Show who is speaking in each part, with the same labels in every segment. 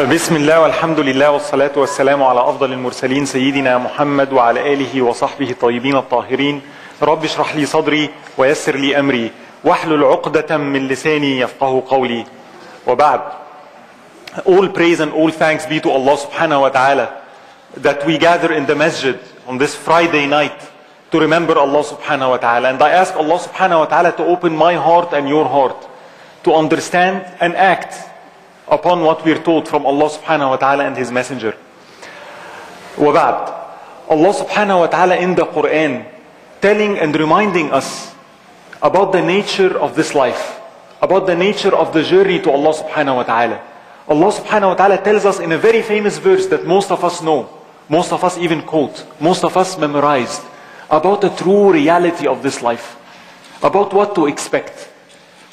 Speaker 1: فبسم الله والحمد لله والصلاة والسلام على أفضل المرسلين سيدنا محمد وعلى آله وصحبه الطيبين الطاهرين رب اشرح لي صدري ويسر لي أمري واحلل عقدة من لساني يفقه قولي وبعد All praise and all thanks be to Allah subhanahu wa ta'ala that we gather in the masjid on this Friday night to remember Allah subhanahu wa ta'ala. And I ask Allah subhanahu wa ta'ala to open my heart and your heart to understand and act upon what we're taught from Allah subhanahu wa ta'ala and His Messenger. وبعد Allah subhanahu wa ta'ala in the Quran telling and reminding us about the nature of this life, about the nature of the journey to Allah subhanahu wa ta'ala. Allah subhanahu wa ta'ala tells us in a very famous verse that most of us know, most of us even quote, most of us memorized about the true reality of this life, about what to expect.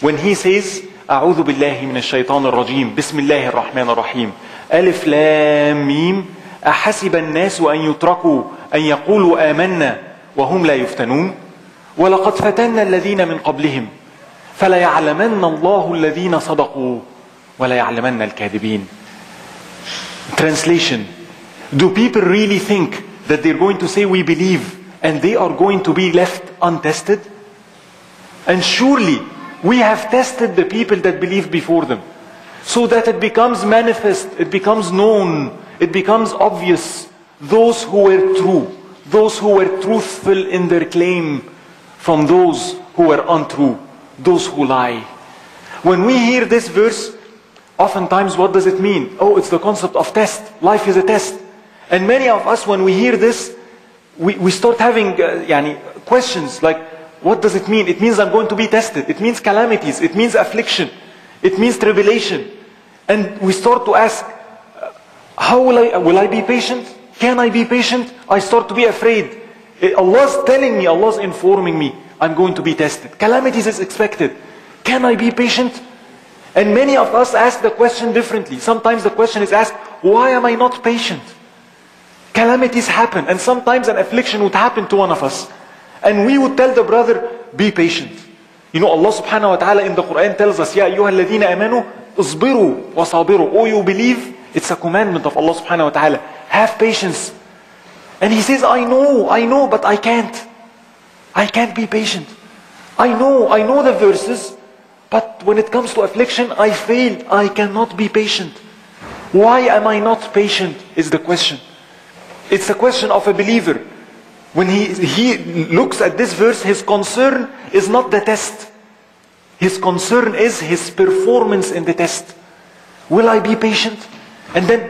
Speaker 1: When he says, أعوذ بالله من الشيطان الرجيم. بسم الله الرحمن الرحيم. ألف لام ميم. أحسب الناس أن يتركوا أن يقولوا آمنا وهم لا يفتنون؟ ولقد فتنا الذين من قبلهم. فليعلمن الله الذين صدقوا وَلَيَعْلَمَنَّ الْكَاذِبِينَ. Translation. Do people really think that they're going to say we believe and they are going to be left untested? And surely we have tested the people that believed before them so that it becomes manifest, it becomes known, it becomes obvious. Those who were true, those who were truthful in their claim from those who were untrue, those who lie. When we hear this verse, Oftentimes, what does it mean? Oh, it's the concept of test. Life is a test. And many of us, when we hear this, we, we start having uh, yani, questions like, what does it mean? It means I'm going to be tested. It means calamities. It means affliction. It means tribulation. And we start to ask, how will I, will I be patient? Can I be patient? I start to be afraid. Eh, Allah's telling me, Allah's informing me, I'm going to be tested. Calamities is expected. Can I be patient? And many of us ask the question differently. Sometimes the question is asked, why am I not patient? Calamities happen, and sometimes an affliction would happen to one of us. And we would tell the brother, be patient. You know, Allah subhanahu wa ta'ala in the Quran tells us, Ya ayyuha alladhina amanu, isbiru wa sabiru. Oh, you believe? It's a commandment of Allah subhanahu wa ta'ala. Have patience. And he says, I know, I know, but I can't. I can't be patient. I know, I know the verses, but when it comes to affliction, I fail. I cannot be patient. Why am I not patient is the question. It's a question of a believer. When he, he looks at this verse, his concern is not the test. His concern is his performance in the test. Will I be patient? And then,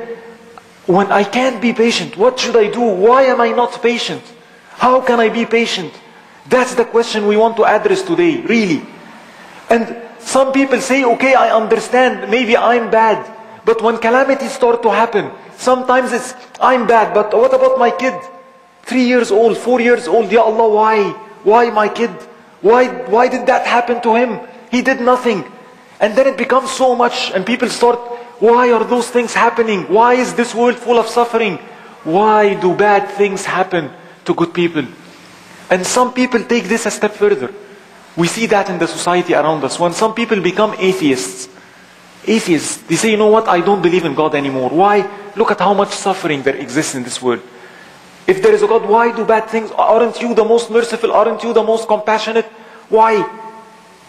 Speaker 1: when I can't be patient, what should I do? Why am I not patient? How can I be patient? That's the question we want to address today, really. And some people say, okay, I understand, maybe I'm bad. But when calamities start to happen, sometimes it's, I'm bad, but what about my kid? Three years old, four years old, Ya Allah, why? Why my kid? Why, why did that happen to him? He did nothing. And then it becomes so much, and people start, why are those things happening? Why is this world full of suffering? Why do bad things happen to good people? And some people take this a step further. We see that in the society around us. When some people become atheists, atheists, they say, you know what, I don't believe in God anymore. Why? Look at how much suffering there exists in this world. If there is a God, why do bad things? Aren't you the most merciful? Aren't you the most compassionate? Why?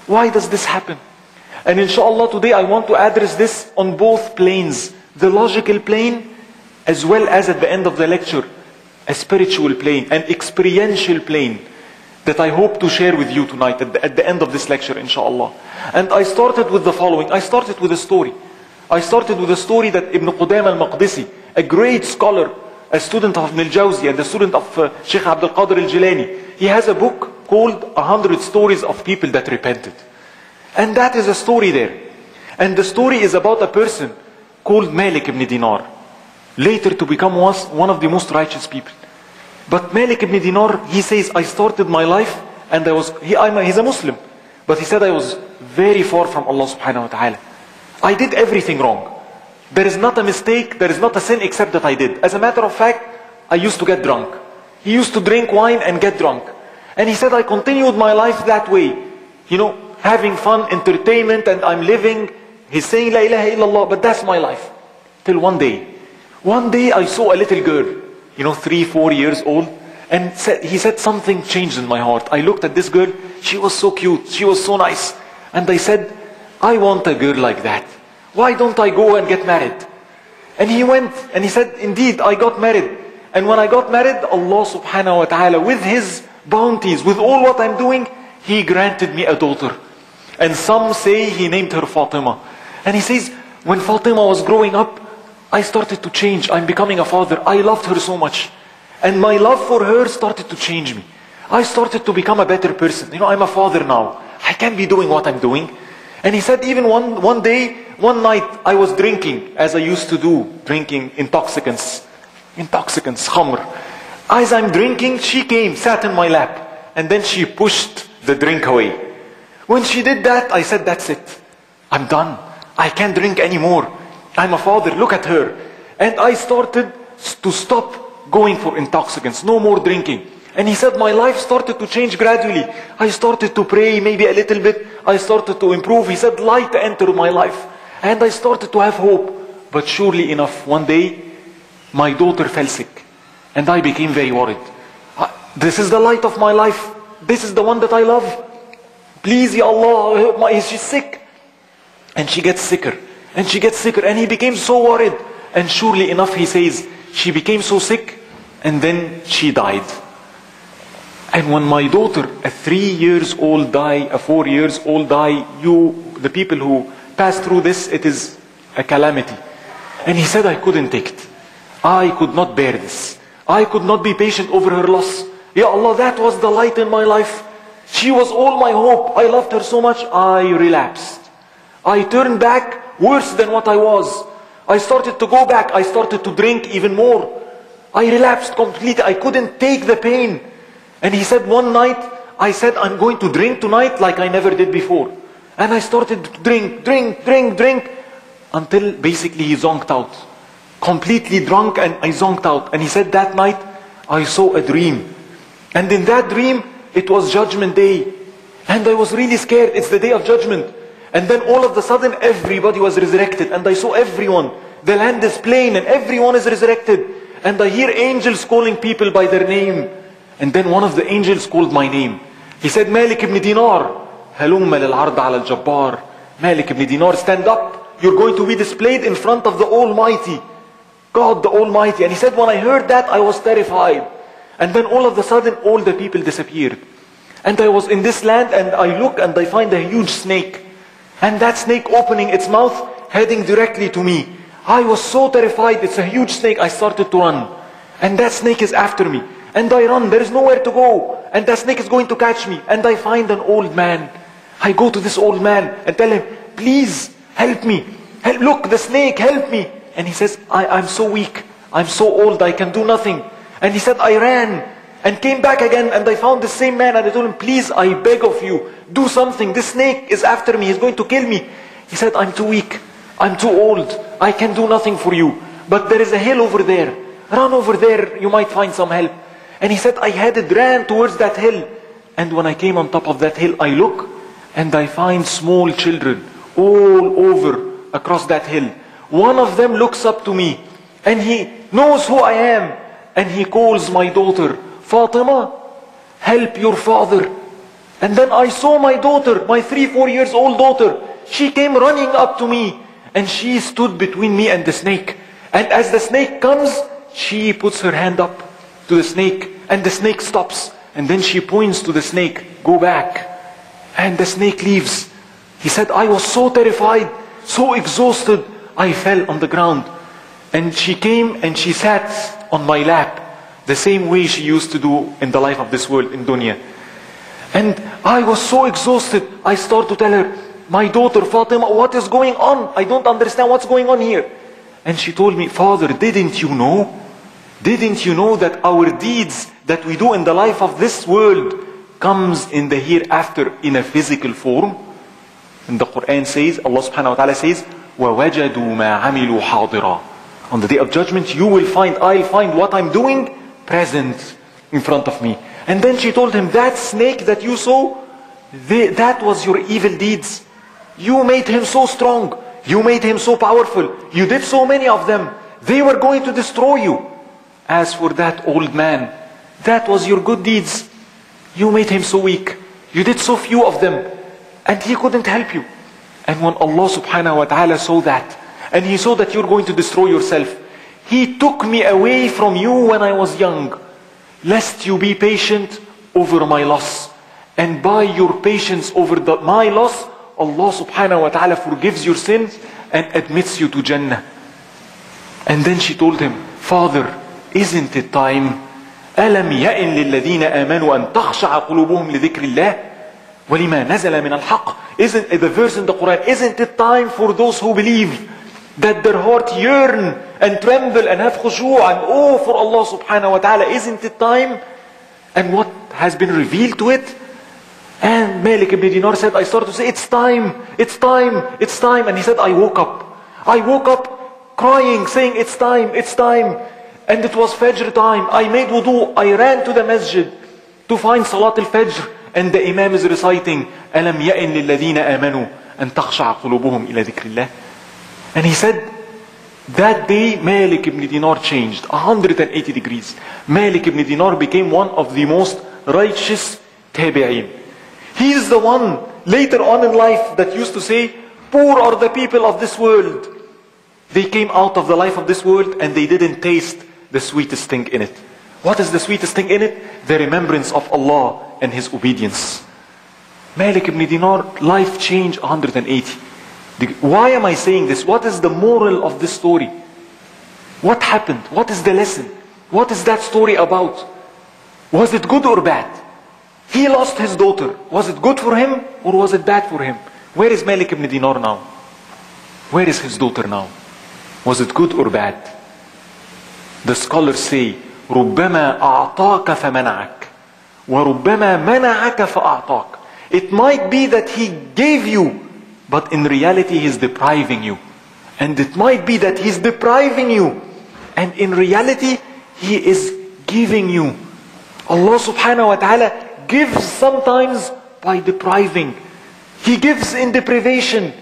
Speaker 1: Why does this happen? And inshallah today I want to address this on both planes. The logical plane as well as at the end of the lecture, a spiritual plane, an experiential plane that I hope to share with you tonight at the, at the end of this lecture, inshallah. And I started with the following. I started with a story. I started with a story that Ibn Qudamah al-Maqdisi, a great scholar, a student of Ibn al-Jawzi and a student of uh, Sheikh Abdul Qadir al-Jilani, he has a book called 100 Stories of People That Repented. And that is a story there. And the story is about a person called Malik ibn Dinar, later to become one of the most righteous people. But Malik ibn Dinar, he says, I started my life and I was, he, I'm a, he's a Muslim. But he said I was very far from Allah subhanahu wa ta'ala. I did everything wrong. There is not a mistake, there is not a sin except that I did. As a matter of fact, I used to get drunk. He used to drink wine and get drunk. And he said I continued my life that way. You know, having fun, entertainment, and I'm living. He's saying La ilaha illallah, but that's my life. Till one day. One day I saw a little girl, you know, three, four years old, and said, he said something changed in my heart. I looked at this girl, she was so cute, she was so nice. And I said, I want a girl like that. Why don't I go and get married? And he went and he said, indeed, I got married. And when I got married, Allah subhanahu wa ta'ala, with his bounties, with all what I'm doing, he granted me a daughter. And some say he named her Fatima. And he says, when Fatima was growing up, I started to change. I'm becoming a father. I loved her so much. And my love for her started to change me. I started to become a better person. You know, I'm a father now. I can't be doing what I'm doing. And he said, even one, one day, one night, I was drinking, as I used to do, drinking intoxicants. Intoxicants, khamr. As I'm drinking, she came, sat in my lap, and then she pushed the drink away. When she did that, I said, that's it. I'm done. I can't drink anymore. I'm a father, look at her. And I started to stop going for intoxicants, no more drinking. And he said, my life started to change gradually. I started to pray maybe a little bit. I started to improve. He said, light entered my life. And I started to have hope. But surely enough, one day, my daughter fell sick. And I became very worried. Uh, This is the light of my life. This is the one that I love. Please, Ya Allah, my- she's sick. And she gets sicker. And she gets sicker. And he became so worried. And surely enough, he says, she became so sick. And then she died. And when my daughter, a three years old die, a four years old die, you, the people who pass through this, it is a calamity. And he said, I couldn't take it. I could not bear this. I could not be patient over her loss. Ya Allah, that was the light in my life. She was all my hope. I loved her so much, I relapsed. I turned back worse than what I was. I started to go back. I started to drink even more. I relapsed completely. I couldn't take the pain. And he said one night, I said, I'm going to drink tonight like I never did before. And I started to drink, drink, drink, drink, until basically he zonked out. Completely drunk and I zonked out. And he said that night, I saw a dream. And in that dream, it was judgment day. And I was really scared. It's the day of judgment. And then all of a sudden, everybody was resurrected. And I saw everyone. The land is plain and everyone is resurrected. And I hear angels calling people by their name. And then one of the angels called my name. He said, Malik ibn Dinar. هلم للعرض على الجبار. Malik ibn Dinar, stand up. You're going to be displayed in front of the Almighty. God the Almighty. And he said, when I heard that, I was terrified. And then all of a sudden, all the people disappeared. And I was in this land and I look and I find a huge snake. And that snake opening its mouth, heading directly to me. I was so terrified. It's a huge snake. I started to run. And that snake is after me. And I run. There is nowhere to go. And that snake is going to catch me. And I find an old man. I go to this old man and tell him, please help me. Help, look, the snake, help me. And he says, I, I'm so weak. I'm so old. I can do nothing. And he said, I ran and came back again and I found the same man and I told him, please, I beg of you, do something. This snake is after me. He's going to kill me. He said, I'm too weak. I'm too old. I can do nothing for you. But there is a hill over there. Run over there. You might find some help. And he said, I headed, ran towards that hill. And when I came on top of that hill, I look and I find small children all over across that hill. One of them looks up to me and he knows who I am and he calls my daughter, Fatima, help your father. And then I saw my daughter, my three, four years old daughter. She came running up to me and she stood between me and the snake. And as the snake comes, she puts her hand up to the snake and the snake stops. And then she points to the snake, go back. And the snake leaves. He said, I was so terrified, so exhausted, I fell on the ground. And she came and she sat on my lap, the same way she used to do in the life of this world in dunya. And I was so exhausted, I started to tell her, my daughter Fatima, what is going on? I don't understand what's going on here. And she told me, Father, didn't you know? Didn't you know that our deeds that we do in the life of this world comes in the hereafter in a physical form? And the Quran says, Allah subhanahu wa ta'ala says, وَوَجَدُوا مَا عَمِلُوا حَاضِرًا On the day of judgment, you will find, I'll find what I'm doing present in front of me. And then she told him, that snake that you saw, they, that was your evil deeds. You made him so strong. You made him so powerful. You did so many of them. They were going to destroy you. As for that old man, that was your good deeds. You made him so weak. You did so few of them. And he couldn't help you. And when Allah subhanahu wa ta'ala saw that, and he saw that you're going to destroy yourself, he took me away from you when I was young, lest you be patient over my loss. And by your patience over the, my loss, Allah subhanahu wa ta'ala forgives your sins and admits you to Jannah. And then she told him, Father, isn't it time? ألم يئن للذين آمنوا أن تخشع قلوبهم لذكر الله ولما نزل من الحق Isn't the verse in the Quran, isn't it time for those who believe that their heart yearn and tremble and have khushu' and oh for Allah subhanahu wa ta'ala, isn't it time? And what has been revealed to it? And Malik ibn Dinar said, I started to say, it's time, it's time, it's time. And he said, I woke up. I woke up crying, saying, it's time, it's time. And it was Fajr time. I made wudu. I ran to the masjid to find Salat al-Fajr. And the Imam is reciting, أَلَمْ يَئِنْ لِلَّذِينَ آمَنُوا أَن تَخْشَعَ قُلُوبُهُمْ إِلَى ذِكْرِ اللَّهِ And he said, that day Malik ibn Dinar changed 180 degrees. Malik ibn Dinar became one of the most righteous tabi'een. He is the one later on in life that used to say, poor are the people of this world. They came out of the life of this world and they didn't taste the sweetest thing in it. What is the sweetest thing in it? The remembrance of Allah and His obedience. Malik ibn Dinar, life changed 180. Why am I saying this? What is the moral of this story? What happened? What is the lesson? What is that story about? Was it good or bad? He lost his daughter. Was it good for him or was it bad for him? Where is Malik ibn Dinar now? Where is his daughter now? Was it good or bad? The scholars say, ربما أعطاك فمنعك وربما منعك فأعطاك. It might be that he gave you, but in reality he's depriving you. And it might be that he's depriving you, and in reality he is giving you. Allah subhanahu wa ta'ala gives sometimes by depriving. He gives in deprivation.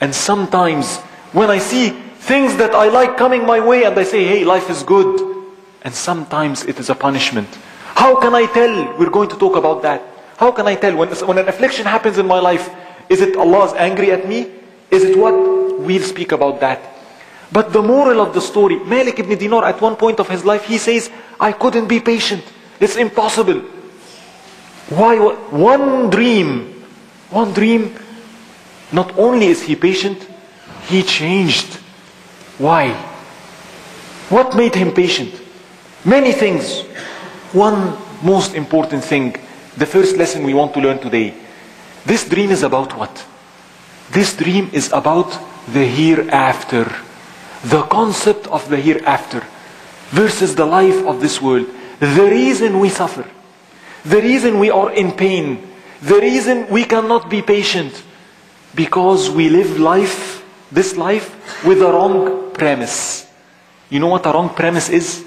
Speaker 1: And sometimes when I see things that I like coming my way and I say, hey, life is good. And sometimes it is a punishment. How can I tell? We're going to talk about that. How can I tell? When, when an affliction happens in my life, is it Allah's angry at me? Is it what? We'll speak about that. But the moral of the story, Malik ibn Dinar at one point of his life, he says, I couldn't be patient. It's impossible. Why? One dream. One dream. Not only is he patient, he changed. Why? What made him patient? Many things. One most important thing, the first lesson we want to learn today. This dream is about what? This dream is about the hereafter. The concept of the hereafter versus the life of this world. The reason we suffer. The reason we are in pain. The reason we cannot be patient. Because we live life, this life, with the wrong premise. You know what a wrong premise is?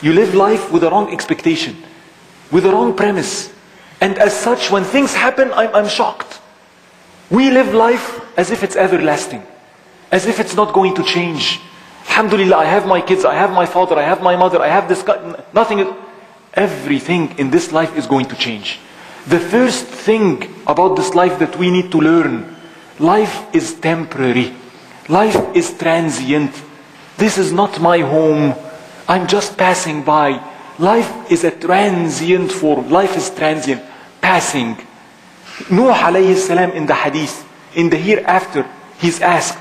Speaker 1: You live life with a wrong expectation, with a wrong premise. And as such, when things happen, I'm, I'm shocked. We live life as if it's everlasting, as if it's not going to change. Alhamdulillah, I have my kids, I have my father, I have my mother, I have this, nothing, everything in this life is going to change. The first thing about this life that we need to learn, life is temporary. Life is transient. This is not my home. I'm just passing by. Life is a transient form. Life is transient. Passing. Nuh alayhi salam in the hadith, in the hereafter, he's asked,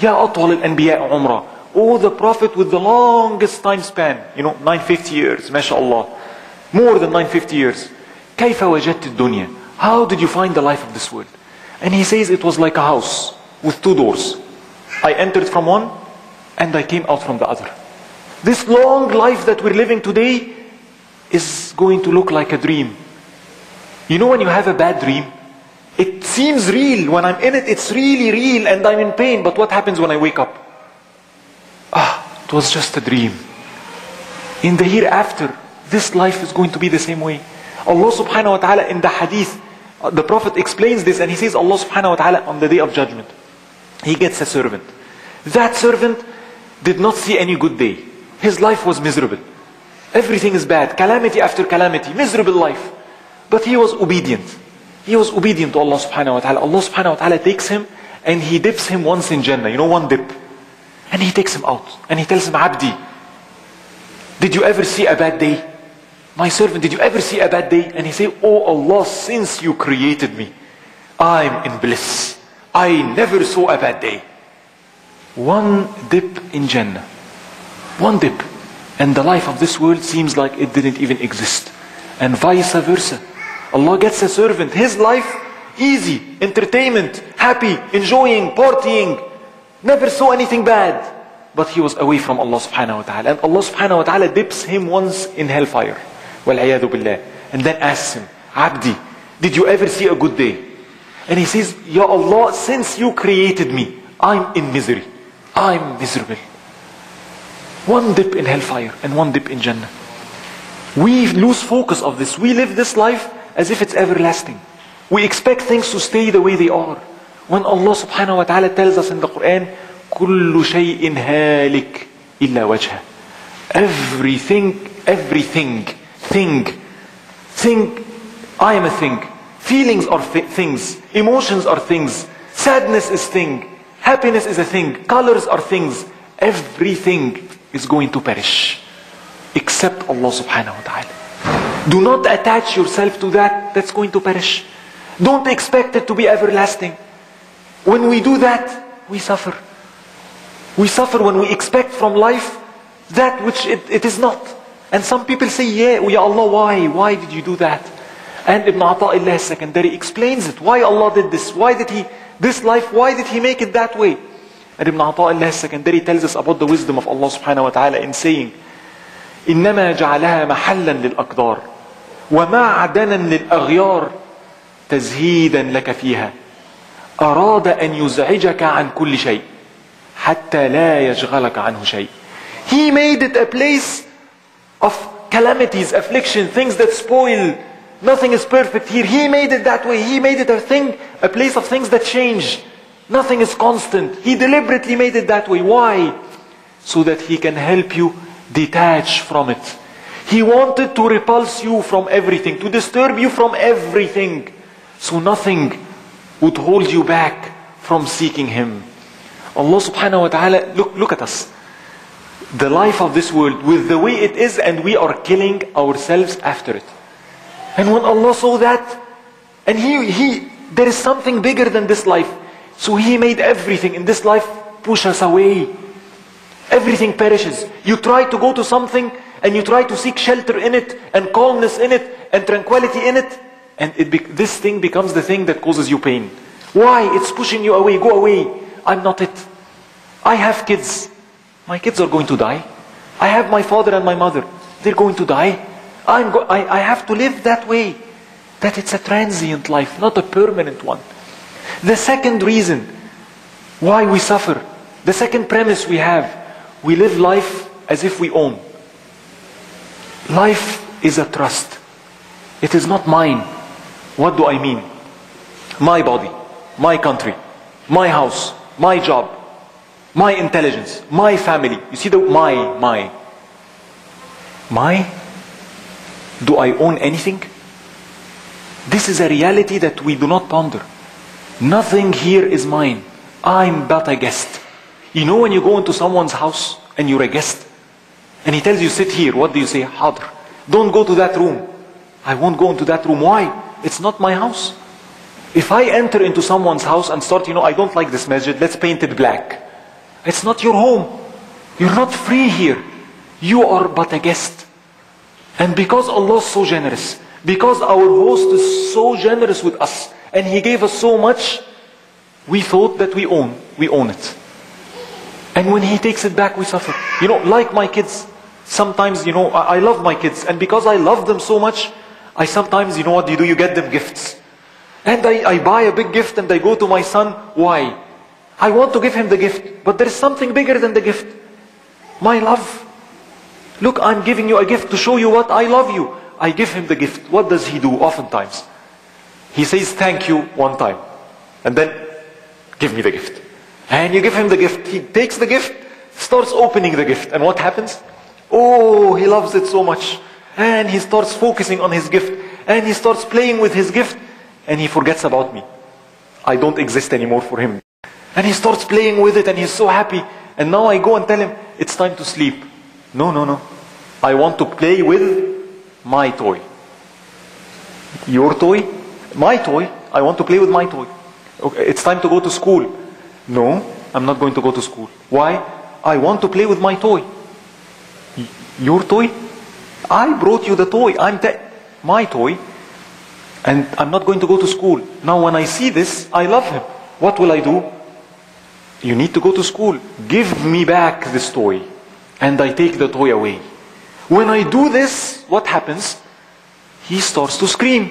Speaker 1: Ya Atwal al-Anbiya Umrah. Oh, the Prophet with the longest time span. You know, 950 years, mashallah. More than 950 years. كيف وجدت الدنيا? How did you find the life of this world? And he says it was like a house with two doors. I entered from one and I came out from the other. This long life that we're living today is going to look like a dream. You know when you have a bad dream, it seems real. When I'm in it, it's really real and I'm in pain. But what happens when I wake up? Ah, it was just a dream. In the hereafter, this life is going to be the same way. Allah subhanahu wa ta'ala in the hadith, the Prophet explains this and he says Allah subhanahu wa ta'ala on the day of judgment. He gets a servant. That servant did not see any good day. His life was miserable. Everything is bad. Calamity after calamity. Miserable life. But he was obedient. He was obedient to Allah subhanahu wa ta'ala. Allah subhanahu wa ta'ala takes him and he dips him once in Jannah. You know, one dip. And he takes him out. And he tells him, Abdi, did you ever see a bad day? My servant, did you ever see a bad day? And he say, Oh Allah, since you created me, I'm in bliss. I never saw a bad day. One dip in Jannah. One dip. And the life of this world seems like it didn't even exist. And vice versa. Allah gets a servant. His life, easy, entertainment, happy, enjoying, partying. Never saw anything bad. But he was away from Allah subhanahu wa ta'ala. And Allah subhanahu wa ta'ala dips him once in hellfire. وَالْعِيَاذُ billah. And then asks him, Abdi, did you ever see a good day? And he says, Ya Allah, since you created me, I'm in misery. I'm miserable. One dip in hellfire and one dip in Jannah. We lose focus of this. We live this life as if it's everlasting. We expect things to stay the way they are. When Allah subhanahu wa ta'ala tells us in the Quran, كل شيء هالك إلا وجهه. Everything, everything, thing, thing, I am a thing. Feelings are th- things. Emotions are things. Sadness is thing. Happiness is a thing. Colors are things. Everything is going to perish. Except Allah subhanahu wa ta'ala. Do not attach yourself to that that's going to perish. Don't expect it to be everlasting. When we do that, we suffer. We suffer when we expect from life that which it, it is not. And some people say, yeah, oh Ya Allah, why? Why did you do that? And Ibn Ata'illah secondary explains it. Why Allah did this? Why did He, this life, why did He make it that way? And Ibn Ata'illah secondary tells us about the wisdom of Allah subhanahu wa ta'ala in saying, إنما جعلها محلا للأقدار ومعدنا للأغيار تزهيدا لك فيها أراد أن يزعجك عن كل شيء حتى لا يشغلك عنه شيء He made it a place of calamities, affliction, things that spoil. Nothing is perfect here. He made it that way. He made it a thing, a place of things that change. Nothing is constant. He deliberately made it that way. Why? So that he can help you detach from it. He wanted to repulse you from everything, to disturb you from everything. So nothing would hold you back from seeking him. Allah subhanahu wa ta'ala, look, look at us. The life of this world with the way it is and we are killing ourselves after it. And when Allah saw that, and he, he, there is something bigger than this life. So He made everything in this life push us away. Everything perishes. You try to go to something and you try to seek shelter in it and calmness in it and tranquility in it. And it this thing becomes the thing that causes you pain. Why? It's pushing you away. Go away. I'm not it. I have kids. My kids are going to die. I have my father and my mother. They're going to die. I'm go- I, I have to live that way. That it's a transient life, not a permanent one. The second reason why we suffer, the second premise we have, we live life as if we own. Life is a trust. It is not mine. What do I mean? My body, my country, my house, my job, my intelligence, my family. You see the my, my. My? Do I own anything? This is a reality that we do not ponder. Nothing here is mine. I'm but a guest. You know when you go into someone's house and you're a guest and he tells you sit here, what do you say? Hadr. Don't go to that room. I won't go into that room. Why? It's not my house. If I enter into someone's house and start, you know, I don't like this masjid, let's paint it black. It's not your home. You're not free here. You are but a guest. And because Allah is so generous, because our host is so generous with us, and He gave us so much, we thought that we own, we own it. And when He takes it back, we suffer. You know, like my kids, sometimes, you know, I, I love my kids, and because I love them so much, I sometimes, you know what you do? You get them gifts. And I, I buy a big gift and I go to my son. Why? I want to give him the gift, but there is something bigger than the gift. My love. Look, I'm giving you a gift to show you what I love you. I give him the gift. What does he do oftentimes? He says thank you one time and then give me the gift. And you give him the gift. He takes the gift, starts opening the gift. And what happens? Oh, he loves it so much. And he starts focusing on his gift. And he starts playing with his gift. And he forgets about me. I don't exist anymore for him. And he starts playing with it and he's so happy. And now I go and tell him, it's time to sleep. No, no, no. I want to play with my toy. Your toy? My toy. I want to play with my toy. Okay, it's time to go to school. No, I'm not going to go to school. Why? I want to play with my toy. Your toy? I brought you the toy. I'm my toy. And I'm not going to go to school. Now when I see this, I love him. What will I do? You need to go to school. Give me back this toy. And I take the toy away. When I do this, what happens? He starts to scream.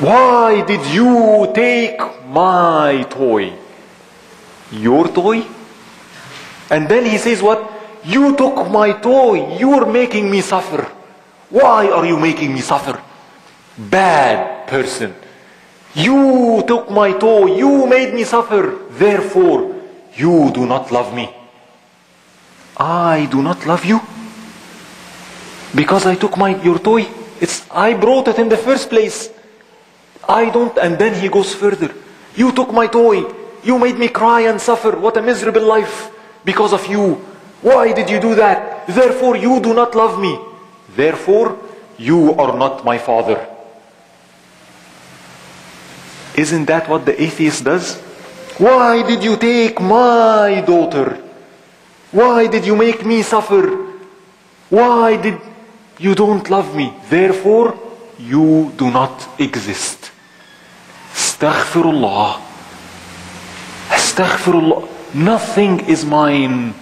Speaker 1: Why did you take my toy? Your toy? And then he says what? You took my toy. You're making me suffer. Why are you making me suffer? Bad person. You took my toy. You made me suffer. Therefore, you do not love me. I do not love you. Because I took my your toy. It's I brought it in the first place. I don't and then he goes further. You took my toy. You made me cry and suffer. What a miserable life because of you. Why did you do that? Therefore you do not love me. Therefore you are not my father. Isn't that what the atheist does? Why did you take my daughter? Why did you make me suffer? Why did you don't love me? Therefore, you do not exist. Astaghfirullah. Astaghfirullah. Nothing is mine.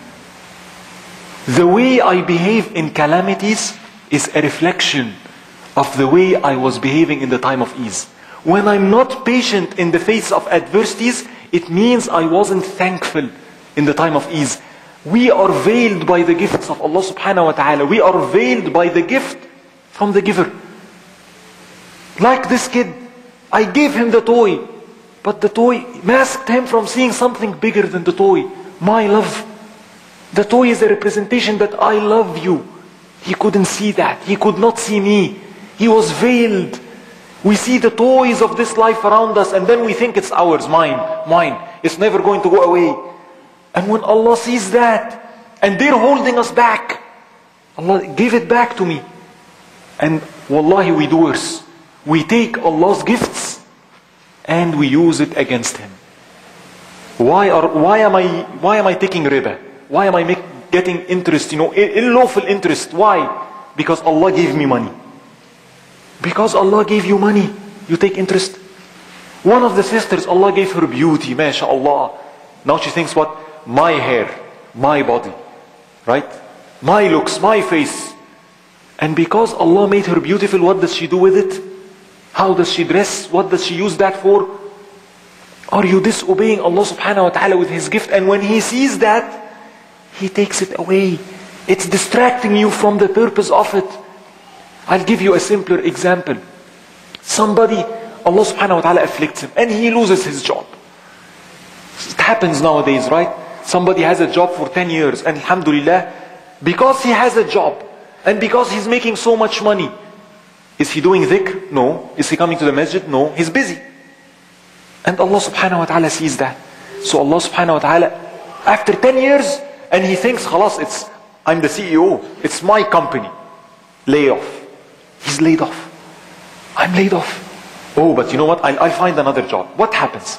Speaker 1: The way I behave in calamities is a reflection of the way I was behaving in the time of ease. When I'm not patient in the face of adversities, it means I wasn't thankful in the time of ease. We are veiled by the gifts of Allah subhanahu wa ta'ala. We are veiled by the gift from the giver. Like this kid, I gave him the toy, but the toy masked him from seeing something bigger than the toy. My love. The toy is a representation that I love you. He couldn't see that. He could not see me. He was veiled. We see the toys of this life around us and then we think it's ours, mine, mine. It's never going to go away. And when Allah sees that and they're holding us back, Allah give it back to me. And wallahi we do worse. We take Allah's gifts and we use it against Him. Why are why am I why am I taking riba? Why am I make, getting interest? You know, unlawful interest. Why? Because Allah gave me money. Because Allah gave you money, you take interest. One of the sisters, Allah gave her beauty, mashallah. Now she thinks what? My hair, my body, right? My looks, my face. And because Allah made her beautiful, what does she do with it? How does she dress? What does she use that for? Are you disobeying Allah subhanahu wa ta'ala with His gift? And when He sees that, He takes it away. It's distracting you from the purpose of it. I'll give you a simpler example. Somebody, Allah subhanahu wa ta'ala afflicts him and he loses his job. It happens nowadays, right? Somebody has a job for 10 years and alhamdulillah, because he has a job and because he's making so much money, is he doing dhikr? No. Is he coming to the masjid? No. He's busy. And Allah subhanahu wa ta'ala sees that. So Allah subhanahu wa ta'ala, after 10 years, and he thinks, khalas, it's, I'm the CEO, it's my company. Lay off. He's laid off. I'm laid off. Oh, but you know what? I'll, I'll find another job. What happens?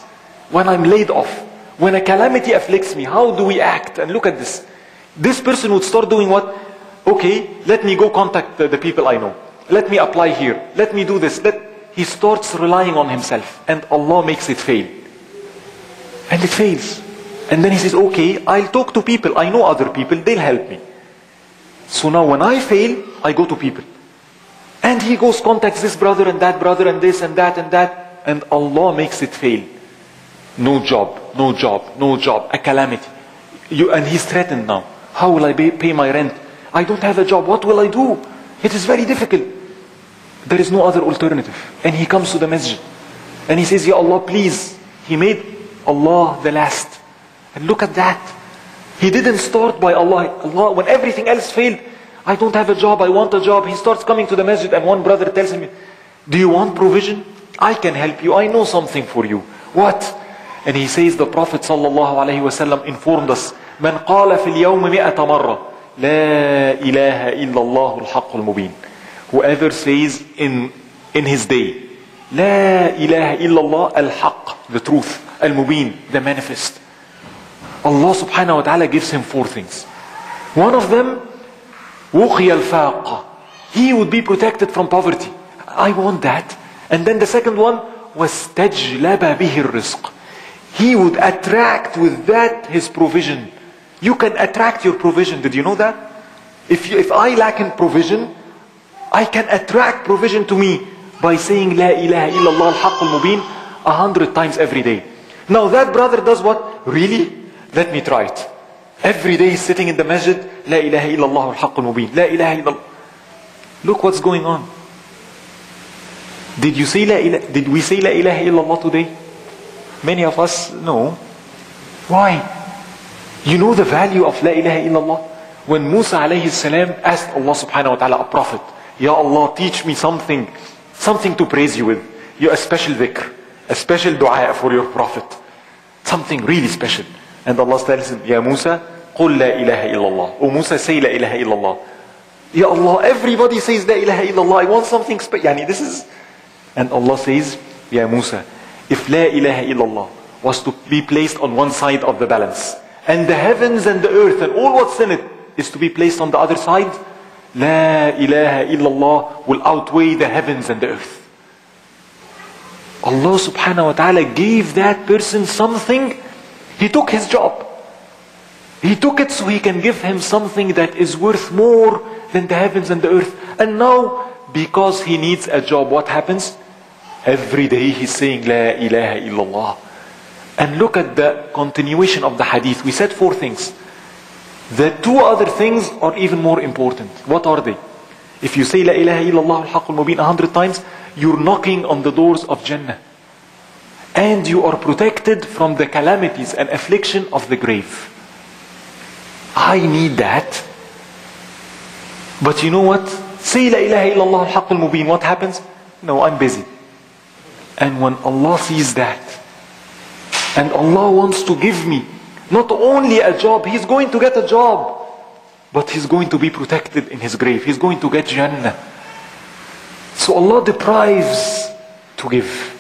Speaker 1: When I'm laid off, when a calamity afflicts me, how do we act? And look at this. This person would start doing what? Okay, let me go contact the, the people I know. Let me apply here. Let me do this. Let, he starts relying on himself. And Allah makes it fail. And it fails. And then he says, okay, I'll talk to people. I know other people. They'll help me. So now when I fail, I go to people. And he goes, contacts this brother and that brother and this and that and that. And Allah makes it fail. No job, no job, no job, a calamity. You, and he's threatened now. How will I pay, pay my rent? I don't have a job. What will I do? It is very difficult. There is no other alternative. And he comes to the masjid. And he says, Ya Allah, please. He made Allah the last. And look at that. He didn't start by Allah. Allah, when everything else failed, I don't have a job, I want a job. He starts coming to the masjid and one brother tells him, do you want provision? I can help you. I know something for you. What? And he says the Prophet sallallahu alaihi wasallam informed us, من قال في اليوم مئة مرة لا إله إلا الله الحق المبين. Whoever says in, in his day, لا إله إلا الله الحق, the truth, المبين, the manifest. Allah subhanahu wa ta'ala gives him four things. One of them, وقي الفاقة. He would be protected from poverty. I want that. And then the second one, واستجلب به الرزق. He would attract with that his provision. You can attract your provision. Did you know that? If, you, if I lack in provision, I can attract provision to me by saying La ilaha illallah al-haqq al-mubin a hundred times every day. Now that brother does what? Really? Let me try it. Every day he's sitting in the masjid, La ilaha illallah al-haqq al-mubin. La ilaha illallah. Look what's going on. Did you say La ilaha, did we say La ilaha illallah today? Many of us, no. Why? You know the value of La ilaha illallah? When Musa alayhi salam asked Allah subhanahu wa ta'ala, a prophet, Ya Allah, teach me something, something to praise you with. You a special dhikr, a special dua for your prophet. Something really special. And Allah tells him, Ya Musa, قل لا إله إلا الله. Oh Musa, say لا إله إلا الله. Ya Allah, everybody says لا إله إلا الله. I want something special. Yani this is... And Allah says, Ya Musa, if La ilaha illallah was to be placed on one side of the balance, and the heavens and the earth and all what's in it is to be placed on the other side, La ilaha illallah will outweigh the heavens and the earth. Allah subhanahu wa ta'ala gave that person something. He took his job. He took it so he can give him something that is worth more than the heavens and the earth. And now, because he needs a job, what happens? Every day he's saying La ilaha illallah. And look at the continuation of the hadith. We said four things. The two other things are even more important. What are they? If you say La ilaha illallah al-haqq al-mubin a hundred times, you're knocking on the doors of Jannah. And you are protected from the calamities and affliction of the grave. I need that. But you know what? Say La ilaha illallah al-haqq al-mubin. What happens? No, I'm busy. And when Allah sees that, and Allah wants to give me not only a job, He's going to get a job, but He's going to be protected in His grave. He's going to get Jannah. So Allah deprives to give.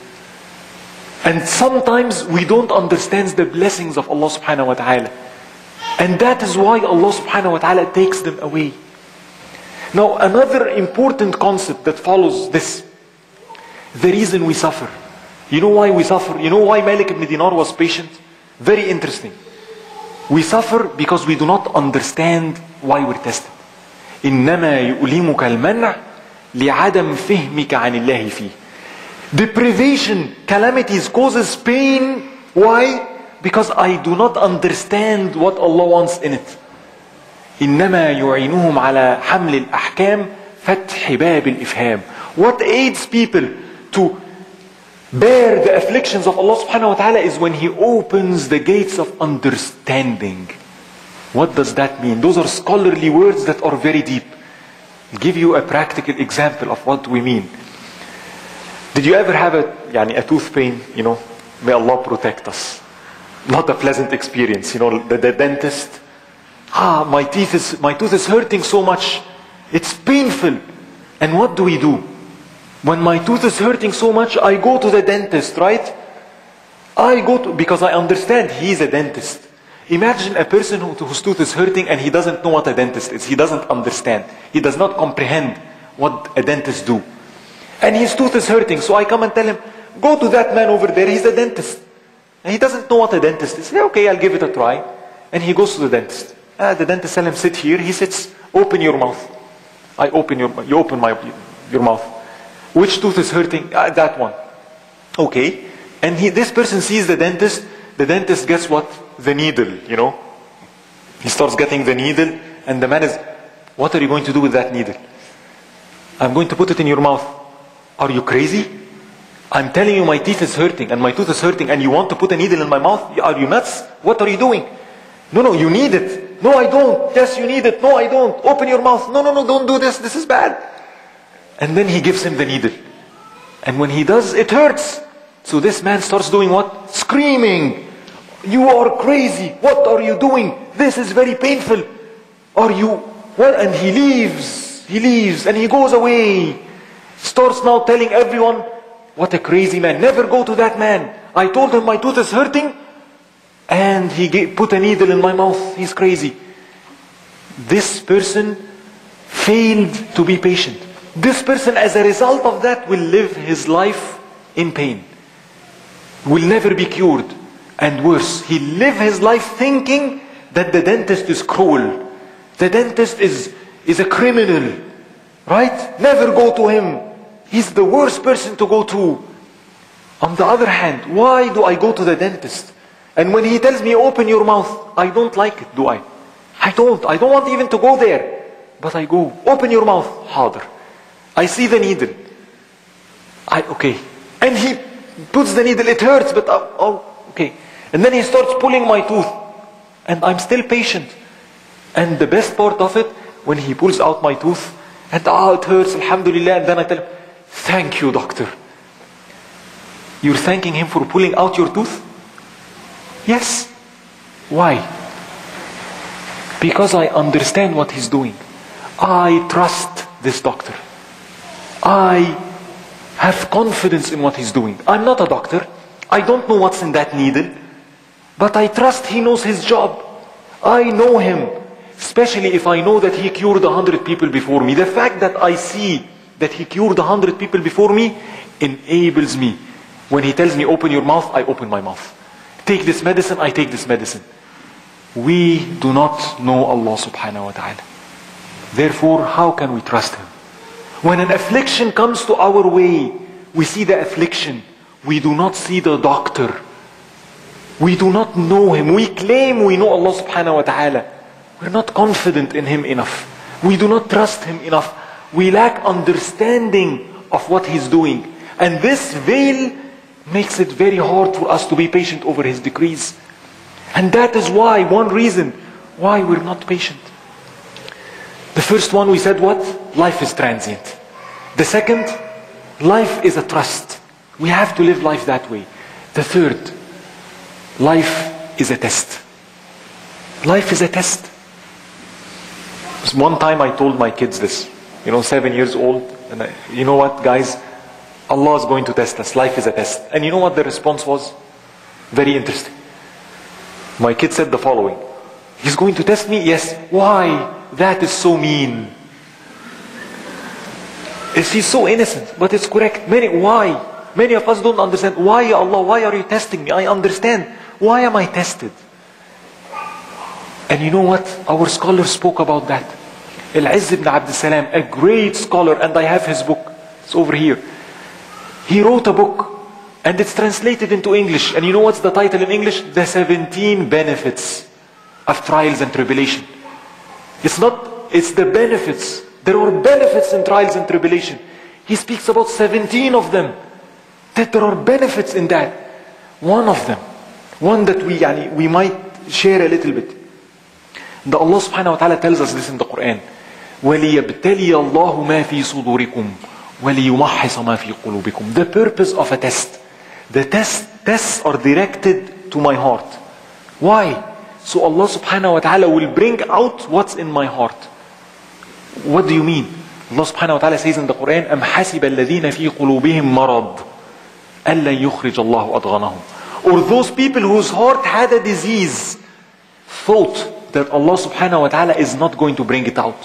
Speaker 1: And sometimes we don't understand the blessings of Allah subhanahu wa ta'ala. And that is why Allah subhanahu wa ta'ala takes them away. Now, another important concept that follows this the reason we suffer. You know why we suffer? You know why Malik ibn Dinar was patient? Very interesting. We suffer because we do not understand why we're tested. إنما يؤلمك المنع لعدم فهمك عن الله فيه. Deprivation, calamities causes pain. Why? Because I do not understand what Allah wants in it. إنما يعينهم على حمل الأحكام فتح باب الإفهام. What aids people To bear the afflictions of Allah subhanahu wa ta'ala is when He opens the gates of understanding. What does that mean? Those are scholarly words that are very deep. I'll give you a practical example of what we mean. Did you ever have a, yani, a tooth pain? You know, may Allah protect us. Not a pleasant experience. You know, the, the dentist. Ah, my teeth is, my tooth is hurting so much. It's painful. And what do we do? When my tooth is hurting so much, I go to the dentist, right? I go to, because I understand he's a dentist. Imagine a person who, whose tooth is hurting and he doesn't know what a dentist is. He doesn't understand. He does not comprehend what a dentist do. And his tooth is hurting, so I come and tell him, go to that man over there, he's a dentist. And he doesn't know what a dentist is. Say, okay, I'll give it a try. And he goes to the dentist. Ah, the dentist tell him, sit here. He sits, open your mouth. I open your, you open my, your mouth. Which tooth is hurting? Ah, that one. Okay. And he, this person sees the dentist. The dentist gets what? The needle, you know. He starts getting the needle and the man is, what are you going to do with that needle? I'm going to put it in your mouth. Are you crazy? I'm telling you my teeth is hurting and my tooth is hurting and you want to put a needle in my mouth? Are you nuts? What are you doing? No, no, you need it. No, I don't. Yes, you need it. No, I don't. Open your mouth. No, no, no, don't do this. This is bad. And then he gives him the needle. And when he does, it hurts. So this man starts doing what? Screaming. You are crazy. What are you doing? This is very painful. Are you? Well, and he leaves. He leaves and he goes away. Starts now telling everyone, what a crazy man. Never go to that man. I told him my tooth is hurting and he gave, put a needle in my mouth. He's crazy. This person failed to be patient. This person, as a result of that, will live his life in pain. Will never be cured. And worse, he live his life thinking that the dentist is cruel. The dentist is, is a criminal. Right? Never go to him. He's the worst person to go to. On the other hand, why do I go to the dentist? And when he tells me open your mouth, I don't like it, do I? I don't. I don't want even to go there. But I go. Open your mouth. Harder. I see the needle. I, okay. And he puts the needle. It hurts, but oh, okay. And then he starts pulling my tooth. And I'm still patient. And the best part of it, when he pulls out my tooth, and ah, oh, it hurts, alhamdulillah, and then I tell him, thank you, doctor. You're thanking him for pulling out your tooth? Yes. Why? Because I understand what he's doing. I trust this doctor. I have confidence in what he's doing. I'm not a doctor. I don't know what's in that needle. But I trust he knows his job. I know him. Especially if I know that he cured a hundred people before me. The fact that I see that he cured a hundred people before me enables me. When he tells me open your mouth, I open my mouth. Take this medicine, I take this medicine. We do not know Allah subhanahu wa ta'ala. Therefore, how can we trust Him? When an affliction comes to our way, we see the affliction. We do not see the doctor. We do not know Him. We claim we know Allah subhanahu wa ta'ala. We're not confident in Him enough. We do not trust Him enough. We lack understanding of what He's doing. And this veil makes it very hard for us to be patient over His decrees. And that is why, one reason why we're not patient. The first one we said what? Life is transient. The second, life is a trust. We have to live life that way. The third, life is a test. Life is a test. One time I told my kids this, you know, seven years old, and I, you know what, guys? Allah is going to test us. Life is a test. And you know what the response was? Very interesting. My kid said the following He's going to test me? Yes. Why? That is so mean. Is he so innocent? But it's correct. Many, why? Many of us don't understand. Why, Allah? Why are you testing me? I understand. Why am I tested? And you know what? Our scholar spoke about that. Al-Izz ibn Abd Salam, a great scholar, and I have his book. It's over here. He wrote a book, and it's translated into English. And you know what's the title in English? The 17 Benefits of Trials and Tribulation. It's not, it's the benefits. There are benefits in trials and tribulation. He speaks about 17 of them. That there are benefits in that. One of them, one that we, yani, we might share a little bit. The Allah subhanahu wa ta'ala tells us this in the Quran. وَلِيَبْتَلِيَ اللَّهُ مَا فِي صُدُورِكُمْ وَلِيُمَحِّصَ مَا فِي قُلُوبِكُمْ The purpose of a test. The test, tests are directed to my heart. Why? So Allah subhanahu wa ta'ala will bring out what's in my heart. What do you mean? Allah subhanahu wa ta'ala says in the Quran, أَمْ حَسِبَ الَّذِينَ فِي قُلُوبِهِمْ مَرَض أَلَّا يُخْرِجَ اللَّهُ أَضْغَانَهُمْ Or those people whose heart had a disease thought that Allah subhanahu wa ta'ala is not going to bring it out.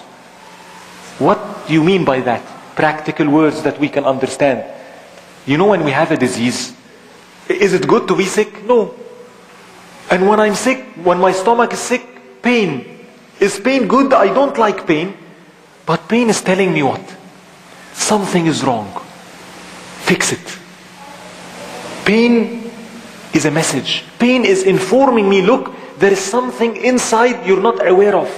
Speaker 1: What do you mean by that? Practical words that we can understand. You know when we have a disease, is it good to be sick? No. And when I'm sick, when my stomach is sick, pain. Is pain good? I don't like pain. But pain is telling me what? Something is wrong. Fix it. Pain is a message. Pain is informing me, look, there is something inside you're not aware of.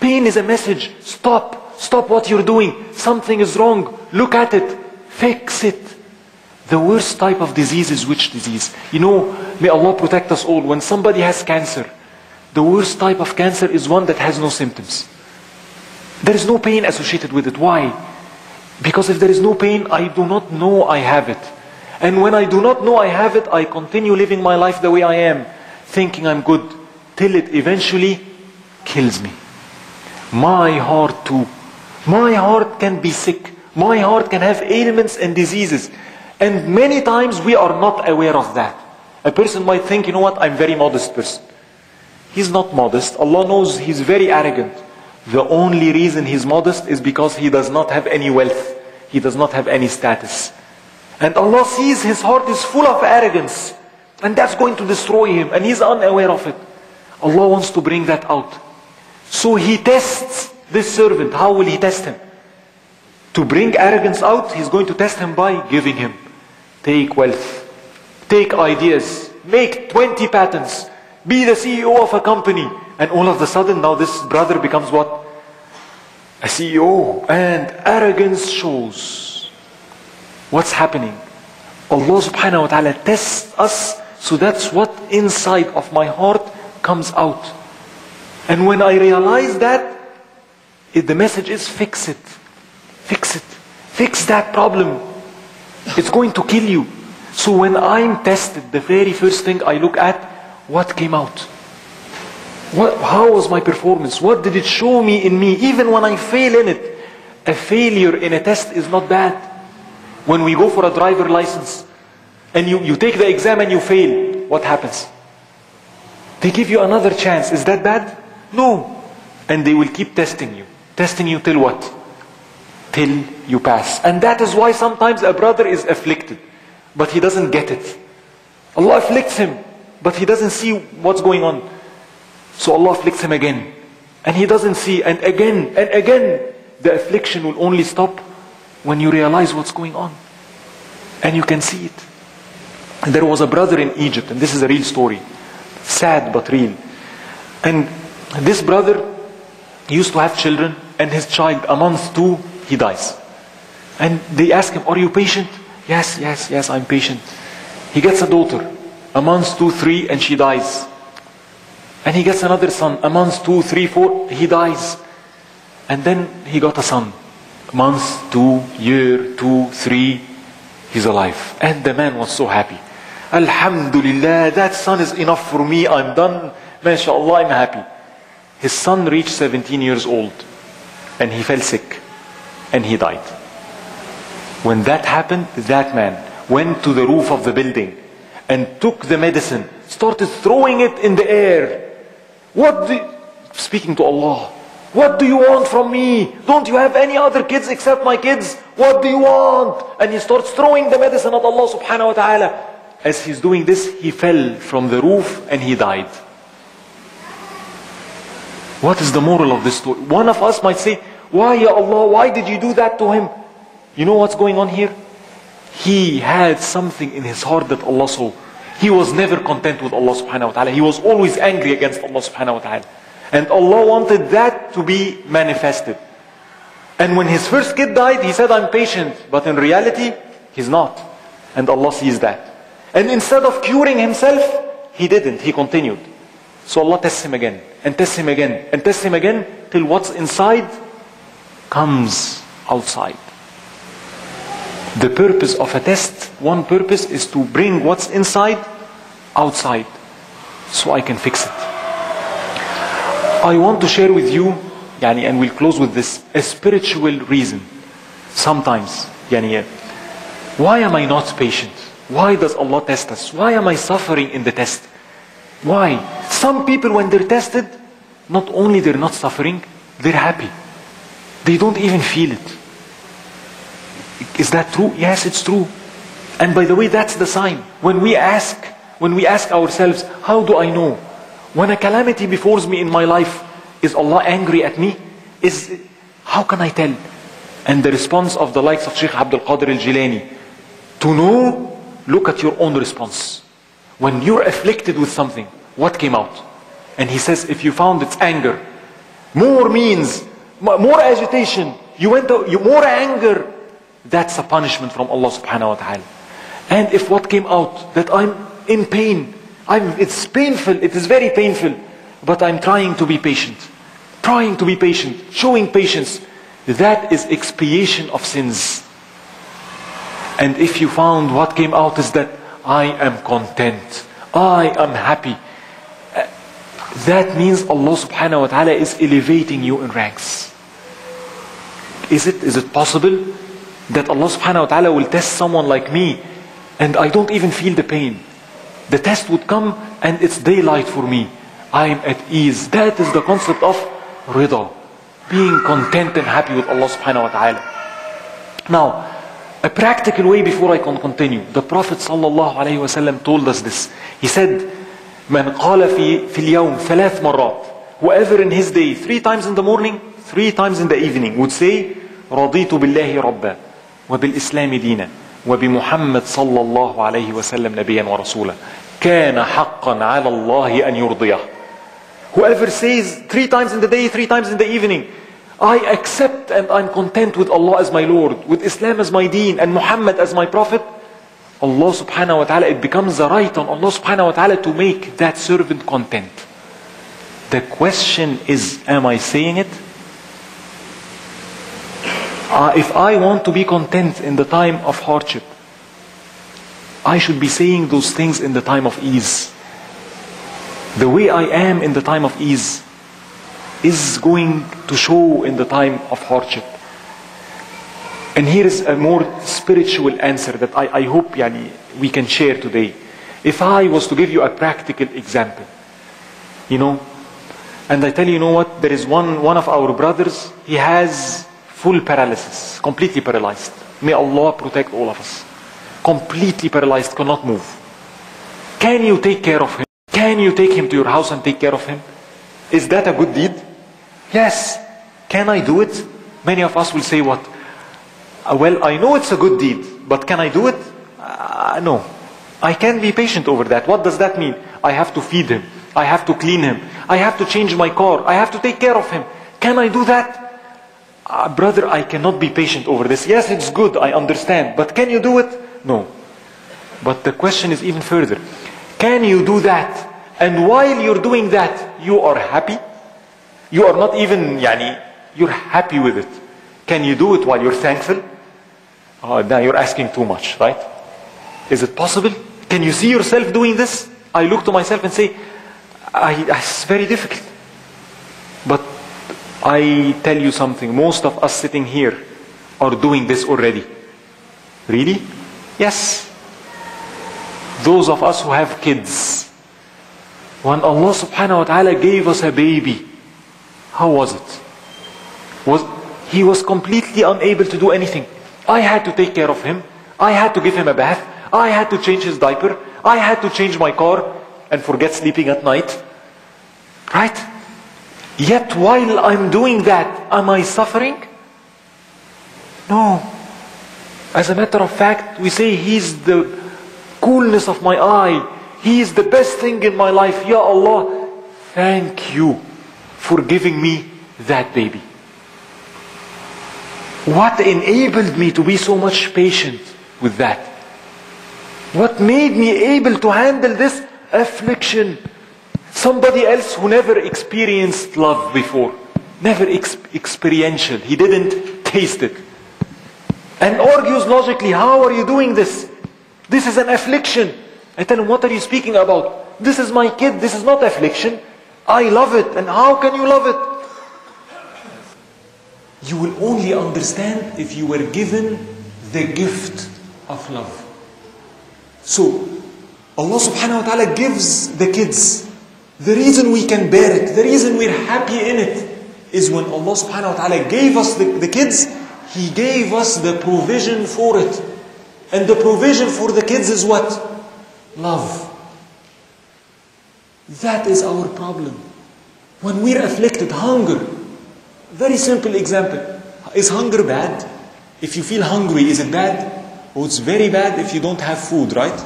Speaker 1: Pain is a message. Stop. Stop what you're doing. Something is wrong. Look at it. Fix it. The worst type of disease is which disease? You know, may Allah protect us all. When somebody has cancer, the worst type of cancer is one that has no symptoms. There is no pain associated with it. Why? Because if there is no pain, I do not know I have it. And when I do not know I have it, I continue living my life the way I am, thinking I'm good, till it eventually kills me. My heart too. My heart can be sick. My heart can have ailments and diseases. And many times we are not aware of that. A person might think, you know what, I'm very modest person. He's not modest. Allah knows he's very arrogant. The only reason he's modest is because he does not have any wealth. He does not have any status. And Allah sees his heart is full of arrogance. And that's going to destroy him. And he's unaware of it. Allah wants to bring that out. So he tests this servant. How will he test him? To bring arrogance out, he's going to test him by giving him. Take wealth. Take ideas. Make 20 patents. Be the CEO of a company. And all of a sudden now this brother becomes what? A CEO. And arrogance shows. What's happening? Allah subhanahu wa ta'ala tests us so that's what inside of my heart comes out. And when I realize that, it, the message is fix it. Fix it. Fix that problem. It's going to kill you. So when I'm tested, the very first thing I look at, what came out? What, how was my performance? What did it show me in me? Even when I fail in it, a failure in a test is not bad. When we go for a driver license and you, you take the exam and you fail, what happens? They give you another chance. Is that bad? No. And they will keep testing you. Testing you till what? Till you pass. And that is why sometimes a brother is afflicted, but he doesn't get it. Allah afflicts him, but he doesn't see what's going on. So Allah afflicts him again. And he doesn't see, and again, and again, the affliction will only stop when you realize what's going on. And you can see it. And there was a brother in Egypt, and this is a real story. Sad but real. And this brother used to have children, and his child, a month two, he dies. And they ask him, Are you patient? Yes, yes, yes, I'm patient. He gets a daughter, a month two, three, and she dies. And he gets another son, a month two, three, four, he dies. And then he got a son, month, two, year, two, three, he's alive. And the man was so happy. Alhamdulillah, that son is enough for me, I'm done. MashaAllah, I'm happy. His son reached 17 years old and he fell sick and he died. When that happened, that man went to the roof of the building and took the medicine, started throwing it in the air. What speaking to Allah, what do you want from me? Don't you have any other kids except my kids? What do you want? And he starts throwing the medicine at Allah subhanahu wa ta'ala. As he's doing this, he fell from the roof and he died. What is the moral of this story? One of us might say, Why, Ya Allah, why did you do that to him? You know what's going on here? He had something in his heart that Allah saw. He was never content with Allah subhanahu wa ta'ala. He was always angry against Allah subhanahu wa ta'ala. And Allah wanted that to be manifested. And when his first kid died, he said, I'm patient. But in reality, he's not. And Allah sees that. And instead of curing himself, he didn't. He continued. So Allah tests him again, and tests him again, and tests him again, till what's inside comes outside. The purpose of a test, one purpose is to bring what's inside outside, so I can fix it. I want to share with you, yani, and we'll close with this, a spiritual reason. Sometimes, yani, why am I not patient? Why does Allah test us? Why am I suffering in the test? Why? Some people, when they're tested, not only they're not suffering, they're happy. They don't even feel it. Is that true? Yes, it's true. And by the way, that's the sign. When we ask, when we ask ourselves, how do I know? When a calamity befalls me in my life, is Allah angry at me? Is, how can I tell? And the response of the likes of Sheikh Abdul Qadir al-Jilani, to know, look at your own response. When you're afflicted with something, what came out? And he says, if you found it's anger, more means, more agitation, you went to, you, more anger, that's a punishment from Allah subhanahu wa ta'ala. And if what came out that I'm in pain, I'm, it's painful, it is very painful, but I'm trying to be patient. Trying to be patient, showing patience. That is expiation of sins. And if you found what came out is that I am content, I am happy, that means Allah subhanahu wa ta'ala is elevating you in ranks. Is it, is it possible that Allah subhanahu wa ta'ala will test someone like me and I don't even feel the pain? The test would come and it's daylight for me. I am at ease. That is the concept of rida. Being content and happy with Allah subhanahu wa ta'ala. Now, a practical way before I can continue. The Prophet sallallahu alayhi wasallam told us this. He said, من قال في في اليوم ثلاث مرات whoever in his day three times in the morning three times in the evening would say رضيت بالله ربا وبالإسلام دينا وبمحمد صلى الله عليه وسلم نبيا ورسولا كان حقا على الله أن يرضيه whoever says three times in the day three times in the evening I accept and I'm content with Allah as my Lord with Islam as my deen and Muhammad as my prophet Allah subhanahu wa ta'ala, it becomes the right on Allah subhanahu wa ta'ala to make that servant content. The question is, am I saying it? Uh, if I want to be content in the time of hardship, I should be saying those things in the time of ease. The way I am in the time of ease is going to show in the time of hardship. And here is a more spiritual answer that I, I hope yani, we can share today. If I was to give you a practical example, you know, and I tell you, you know what, there is one, one of our brothers, he has full paralysis, completely paralyzed. May Allah protect all of us. Completely paralyzed, cannot move. Can you take care of him? Can you take him to your house and take care of him? Is that a good deed? Yes. Can I do it? Many of us will say what? Uh, well, I know it's a good deed, but can I do it? Uh, no. I can be patient over that. What does that mean? I have to feed him. I have to clean him. I have to change my car. I have to take care of him. Can I do that? Uh, brother, I cannot be patient over this. Yes, it's good. I understand. But can you do it? No. But the question is even further. Can you do that? And while you're doing that, you are happy? You are not even, yani, you're happy with it. Can you do it while you're thankful? Oh, now you're asking too much, right? Is it possible? Can you see yourself doing this? I look to myself and say, I, it's very difficult. But I tell you something, most of us sitting here are doing this already. Really? Yes. Those of us who have kids, when Allah subhanahu wa ta'ala gave us a baby, how was it? Was, he was completely unable to do anything. I had to take care of him. I had to give him a bath. I had to change his diaper. I had to change my car and forget sleeping at night. Right? Yet while I'm doing that, am I suffering? No. As a matter of fact, we say He's the coolness of my eye. He is the best thing in my life. Ya Allah, thank you for giving me that baby. What enabled me to be so much patient with that? What made me able to handle this affliction? Somebody else who never experienced love before, never ex- experiential, he didn't taste it. And argues logically, how are you doing this? This is an affliction. I tell him, what are you speaking about? This is my kid, this is not affliction. I love it, and how can you love it? You will only understand if you were given the gift of love. So, Allah subhanahu wa ta'ala gives the kids. The reason we can bear it, the reason we're happy in it, is when Allah subhanahu wa ta'ala gave us the, the kids, He gave us the provision for it. And the provision for the kids is what? Love. That is our problem. When we're afflicted, hunger, very simple example. Is hunger bad? If you feel hungry, is it bad? Oh, it's very bad if you don't have food, right?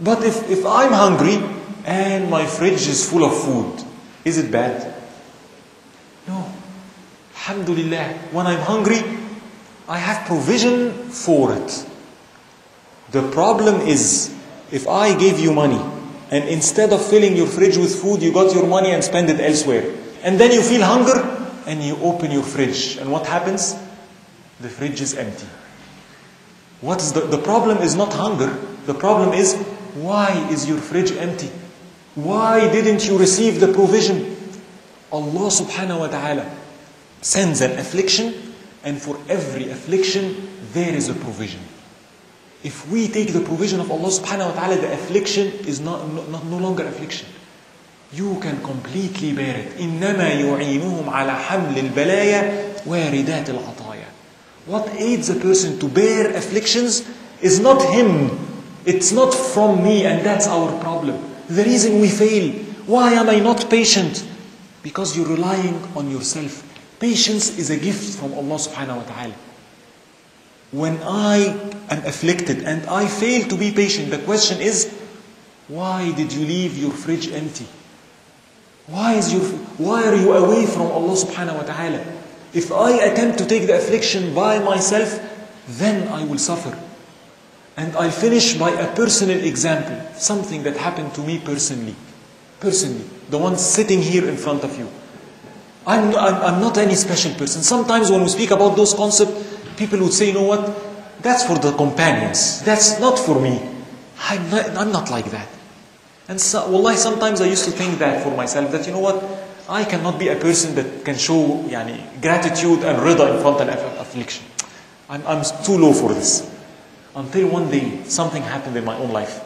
Speaker 1: But if, if I'm hungry and my fridge is full of food, is it bad? No. Alhamdulillah. When I'm hungry, I have provision for it.
Speaker 2: The problem is if I gave you money and instead of filling your fridge with food, you got your money and spend it elsewhere. And then you feel hunger and you open your fridge. And what happens? The fridge is empty. What is the, the problem is not hunger. The problem is why is your fridge empty? Why didn't you receive the provision? Allah subhanahu wa ta'ala sends an affliction and for every affliction there is a provision. If we take the provision of Allah subhanahu wa ta'ala, the affliction is not, not, no longer affliction You can completely bear it. إنما يعينهم على حمل البلايا واردات العطايا. What aids a person to bear afflictions is not him. It's not from me and that's our problem. The reason we fail. Why am I not patient? Because you're relying on yourself. Patience is a gift from Allah subhanahu wa ta'ala. When I am afflicted and I fail to be patient, the question is, why did you leave your fridge empty? Why, is your, why are you away from Allah subhanahu wa ta'ala? If I attempt to take the affliction by myself, then I will suffer. And I'll finish by a personal example, something that happened to me personally. Personally, the one sitting here in front of you. I'm, I'm, I'm not any special person. Sometimes when we speak about those concepts, people would say, you know what? That's for the companions. That's not for me. I'm not, I'm not like that. And so, wallahi, sometimes I used to think that for myself, that you know what? I cannot be a person that can show yani, gratitude and rida in front of affliction. I'm, I'm too low for this. Until one day, something happened in my own life.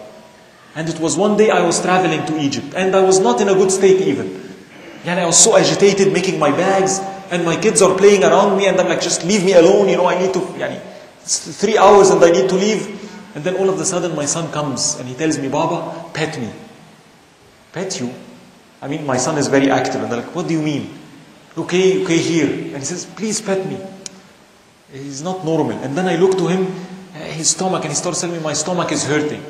Speaker 2: And it was one day I was traveling to Egypt, and I was not in a good state even. Yani I was so agitated making my bags, and my kids are playing around me, and I'm like, just leave me alone, you know, I need to, yani, three hours and I need to leave. And then all of a sudden my son comes and he tells me, Baba, pet me. Pet you? I mean, my son is very active, and they're like, what do you mean? Okay, okay, here. And he says, please pet me. He's not normal. And then I look to him, his stomach, and he starts telling me, my stomach is hurting.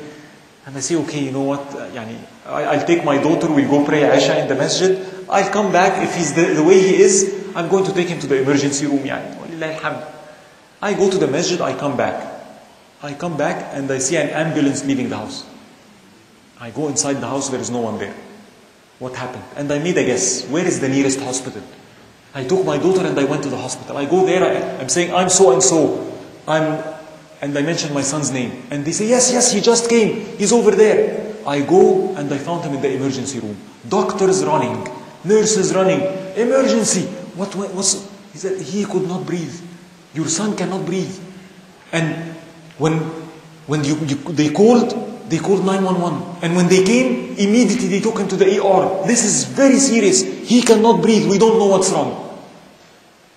Speaker 2: And I say, okay, you know what? Uh, yani, I'll take my daughter, we'll go pray Isha in the masjid. I'll come back. If he's the, the way he is, I'm going to take him to the emergency room. Yani. I go to the masjid, I come back. I come back and I see an ambulance leaving the house. I go inside the house, there is no one there. What happened? And I made a guess. Where is the nearest hospital? I took my daughter and I went to the hospital. I go there, I, I'm saying, I'm so and so. I'm, and I mentioned my son's name. And they say, yes, yes, he just came. He's over there. I go and I found him in the emergency room. Doctors running, nurses running, emergency. What, what's, he said, he could not breathe. Your son cannot breathe. And when, when you, you, they called, they called 911. And when they came, immediately they took him to the ER. This is very serious. He cannot breathe. We don't know what's wrong.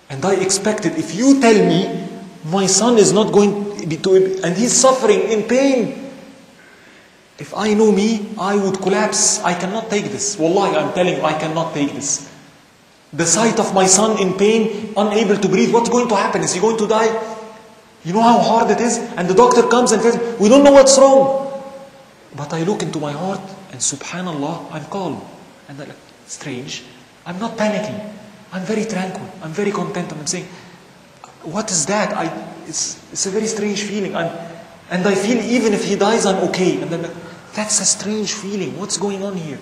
Speaker 2: And I expected, if you tell me my son is not going to and he's suffering in pain, if I know me, I would collapse. I cannot take this. Wallahi, I'm telling you, I cannot take this. The sight of my son in pain, unable to breathe, what's going to happen? Is he going to die? You know how hard it is? And the doctor comes and says, We don't know what's wrong. But I look into my heart and subhanallah, I'm calm. And I'm like, strange. I'm not panicking. I'm very tranquil. I'm very content. And I'm saying, what is that? I, it's, it's a very strange feeling. I'm, and I feel even if he dies, I'm okay. And then that's a strange feeling. What's going on here?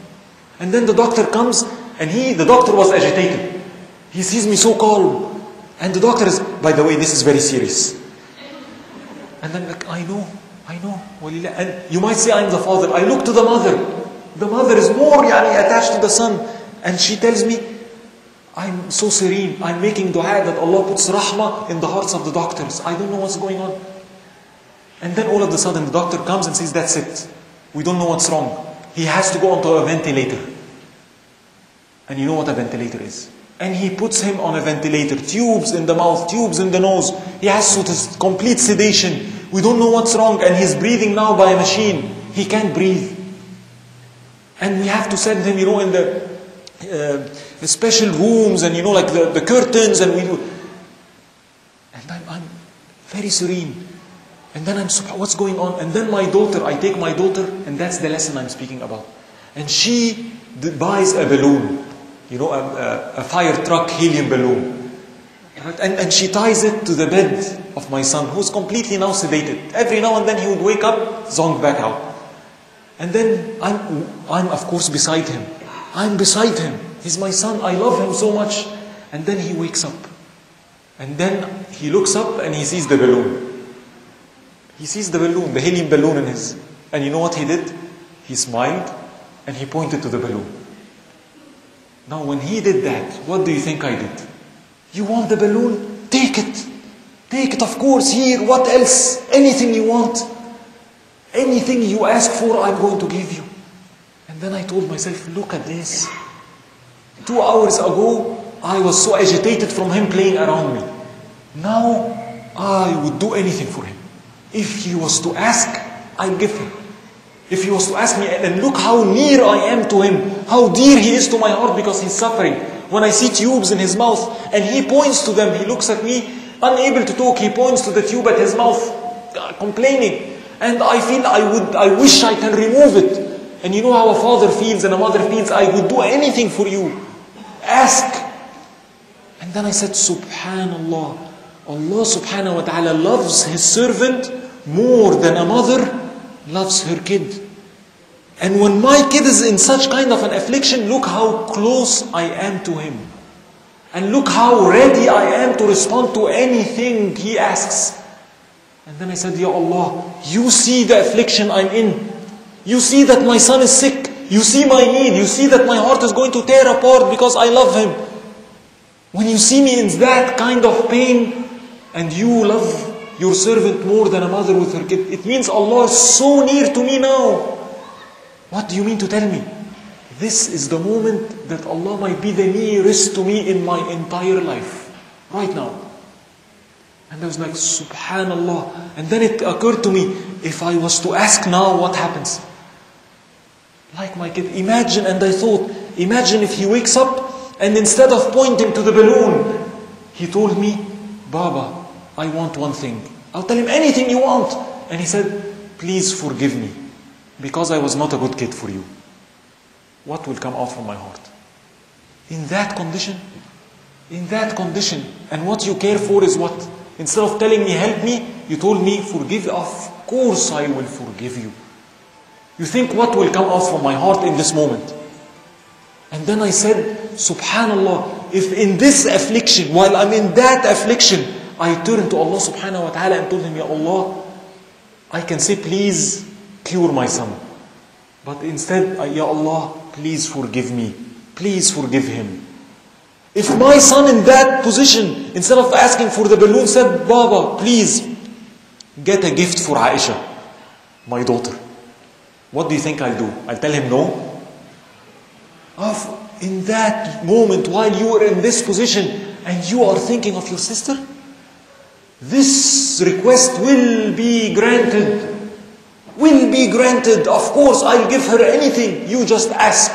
Speaker 2: And then the doctor comes and he, the doctor was agitated. He sees me so calm. And the doctor is, by the way, this is very serious. And then like, I know, I know. And you might say I'm the father. I look to the mother. The mother is more yani, attached to the son. And she tells me, I'm so serene. I'm making dua that Allah puts rahmah in the hearts of the doctors. I don't know what's going on. And then all of a sudden the doctor comes and says, that's it. We don't know what's wrong. He has to go onto a ventilator. And you know what a ventilator is? And he puts him on a ventilator. Tubes in the mouth, tubes in the nose. He has to complete sedation. We don't know what's wrong. And he's breathing now by a machine. He can't breathe. And we have to send him, you know, in the uh, special rooms and, you know, like the, the curtains and we do. And I'm, I'm very serene. And then I'm, what's going on? And then my daughter, I take my daughter, and that's the lesson I'm speaking about. And she buys a balloon, you know, a, a, a fire truck helium balloon. And, and she ties it to the bed of my son, who's completely now sedated. Every now and then he would wake up, zong back out. And then I'm, I'm of course beside him. I'm beside him. He's my son. I love him so much. And then he wakes up. And then he looks up and he sees the balloon. He sees the balloon, the helium balloon in his. And you know what he did? He smiled and he pointed to the balloon. Now, when he did that, what do you think I did? You want the balloon? Take it. Take it, of course, here. What else? Anything you want. Anything you ask for, I'm going to give you. And then I told myself, look at this. Two hours ago, I was so agitated from him playing around me. Now, I would do anything for him. If he was to ask, I'd give him. If he was to ask me, and look how near I am to him, how dear he is to my heart because he's suffering. When I see tubes in his mouth and he points to them, he looks at me, unable to talk, he points to the tube at his mouth, uh, complaining. And I feel I would, I wish I can remove it. And you know how a father feels and a mother feels, I would do anything for you. Ask. And then I said, Subhanallah. Allah subhanahu wa ta'ala loves his servant more than a mother loves her kid. And when my kid is in such kind of an affliction, look how close I am to him. And look how ready I am to respond to anything he asks. And then I said, Ya Allah, you see the affliction I'm in. You see that my son is sick. You see my need. You see that my heart is going to tear apart because I love him. When you see me in that kind of pain and you love your servant more than a mother with her kid, it means Allah is so near to me now. What do you mean to tell me? This is the moment that Allah might be the nearest to me in my entire life. Right now. And I was like, Subhanallah. And then it occurred to me, if I was to ask now, what happens? Like my kid, imagine, and I thought, imagine if he wakes up and instead of pointing to the balloon, he told me, Baba, I want one thing. I'll tell him anything you want. And he said, Please forgive me because I was not a good kid for you. What will come out from my heart? In that condition, in that condition, and what you care for is what? Instead of telling me, help me, you told me, forgive. Of course, I will forgive you. You think what will come out from my heart in this moment? And then I said, Subhanallah, if in this affliction, while I'm in that affliction, I turned to Allah subhanahu wa ta'ala and told him, Ya Allah, I can say, please cure my son. But instead, Ya Allah, please forgive me. Please forgive him. If my son in that position, instead of asking for the balloon, said, Baba, please get a gift for Aisha, my daughter. What do you think I'll do? I'll tell him no? Of in that moment, while you are in this position and you are thinking of your sister, this request will be granted. Will be granted. Of course, I'll give her anything. You just ask.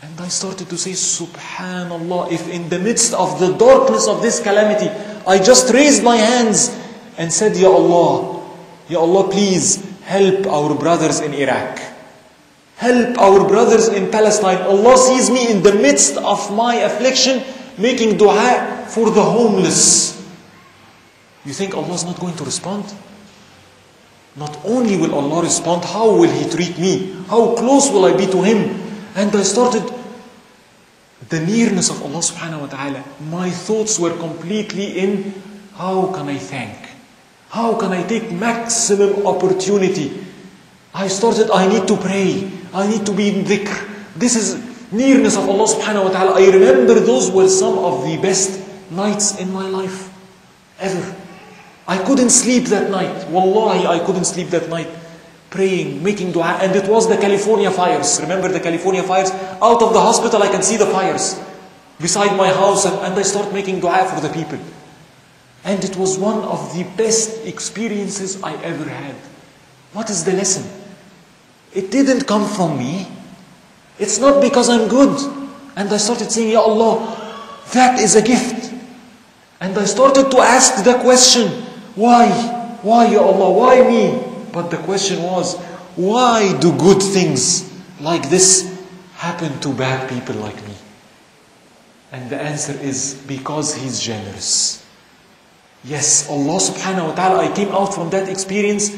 Speaker 2: And I started to say, Subhanallah, if in the midst of the darkness of this calamity, I just raised my hands and said, Ya Allah, Ya Allah, please help our brothers in Iraq. Help our brothers in Palestine. Allah sees me in the midst of my affliction making dua for the homeless. You think Allah is not going to respond? Not only will Allah respond, how will He treat me? How close will I be to Him? And I started the nearness of Allah subhanahu wa ta'ala. My thoughts were completely in how can I thank? How can I take maximum opportunity? I started, I need to pray. I need to be in dhikr. This is nearness of Allah subhanahu wa ta'ala. I remember those were some of the best nights in my life. Ever. I couldn't sleep that night. Wallahi, I couldn't sleep that night. Praying, making dua. And it was the California fires. Remember the California fires? Out of the hospital, I can see the fires. Beside my house. And, and I start making dua for the people. And it was one of the best experiences I ever had. What is the lesson? It didn't come from me. It's not because I'm good. And I started saying, Ya Allah, that is a gift. And I started to ask the question, why? Why, Ya Allah? Why me? But the question was, why do good things like this happen to bad people like me? And the answer is because He's generous. Yes, Allah subhanahu wa ta'ala, I came out from that experience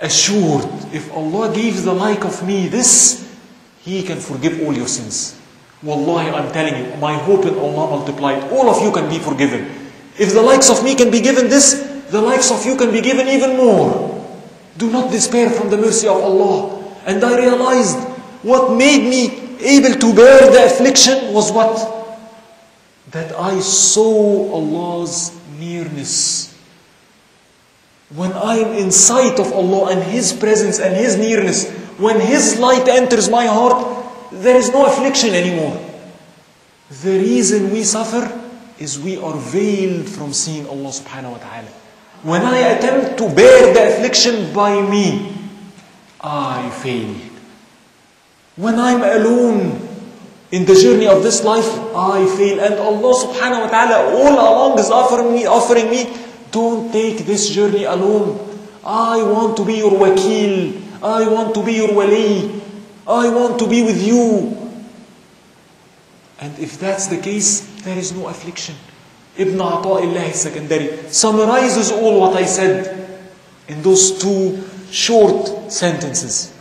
Speaker 2: assured if Allah gives the like of me this, He can forgive all your sins. Wallahi, I'm telling you, my hope in Allah multiplied. All of you can be forgiven. If the likes of me can be given this, the likes of you can be given even more. Do not despair from the mercy of Allah. And I realized what made me able to bear the affliction was what? That I saw Allah's nearness. When I am in sight of Allah and His presence and His nearness, when His light enters my heart, there is no affliction anymore. The reason we suffer is we are veiled from seeing Allah subhanahu wa ta'ala. When I attempt to bear the affliction by me, I fail. When I'm alone in the journey of this life, I fail. And Allah subhanahu wa ta'ala all along is offering me, offering me, don't take this journey alone. I want to be your wakil. I want to be your wali. I want to be with you. And if that's the case, there is no affliction. Ibn Ata'illah Secondary summarizes all what I said in those two short sentences.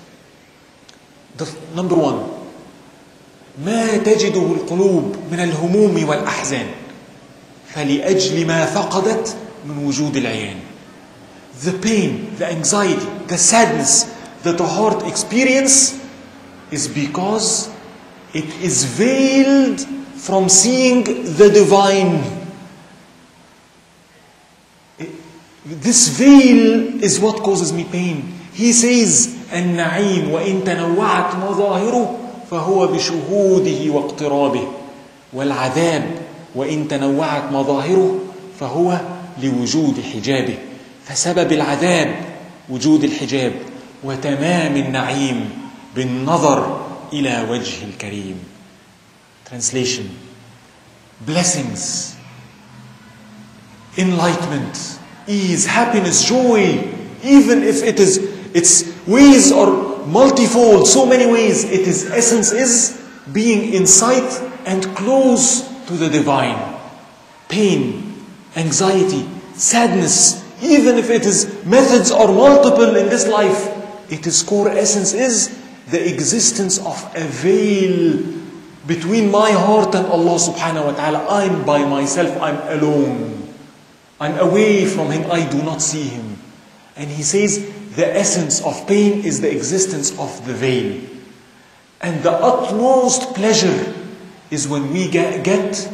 Speaker 2: The, number one, ما تجده القلوب من الهموم والأحزان فلأجل ما فقدت من وجود العيان. The pain, the anxiety, the sadness that the heart experience is because it is veiled from seeing the divine. This veil is what causes me pain. He says, النعيم وإن تنوعت مظاهره فهو بشهوده واقترابه والعذاب وإن تنوعت مظاهره فهو لوجود حجابه فسبب العذاب وجود الحجاب وتمام النعيم بالنظر إلى وجه الكريم. Translation. Blessings. Enlightenment. Ease, happiness, joy Even if it is its ways are multifold, so many ways, it is essence is being in sight and close to the divine. Pain, anxiety, sadness, even if it is methods are multiple in this life, it is core essence is the existence of a veil between my heart and Allah subhanahu wa ta'ala. I'm by myself, I'm alone. I'm away from Him, I do not see Him. And He says, the essence of pain is the existence of the veil. And the utmost pleasure is when we get, get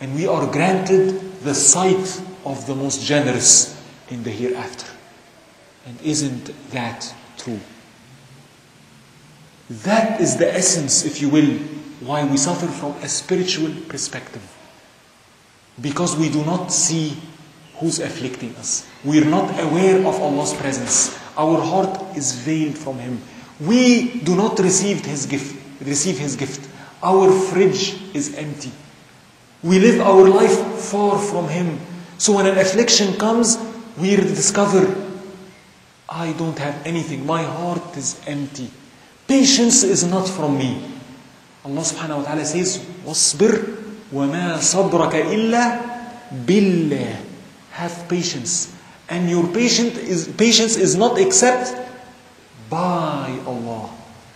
Speaker 2: and we are granted the sight of the most generous in the hereafter. And isn't that true? That is the essence, if you will, why we suffer from a spiritual perspective. Because we do not see who's afflicting us. We are not aware of Allah's presence. Our heart is veiled from Him. We do not receive His gift. Receive His gift. Our fridge is empty. We live our life far from Him. So when an affliction comes, we discover, I don't have anything. My heart is empty. Patience is not from me. Allah subhanahu wa ta'ala says, وَاصْبِرْ وَمَا صَبْرَكَ إِلَّا بِاللَّهِ have patience. And your patient is, patience is not except by Allah,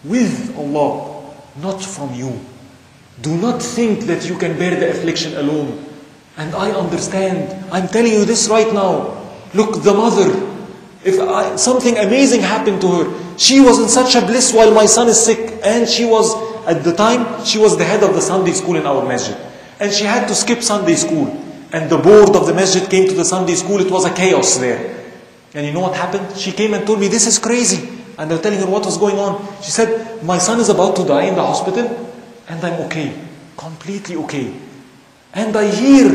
Speaker 2: with Allah, not from you. Do not think that you can bear the affliction alone. And I understand. I'm telling you this right now. Look, the mother, if I, something amazing happened to her, she was in such a bliss while my son is sick. And she was, at the time, she was the head of the Sunday school in our masjid. And she had to skip Sunday school. And the board of the masjid came to the Sunday school. It was a chaos there. And you know what happened? She came and told me, this is crazy. And they're telling her what was going on. She said, my son is about to die in the hospital. And I'm okay. Completely okay. And I hear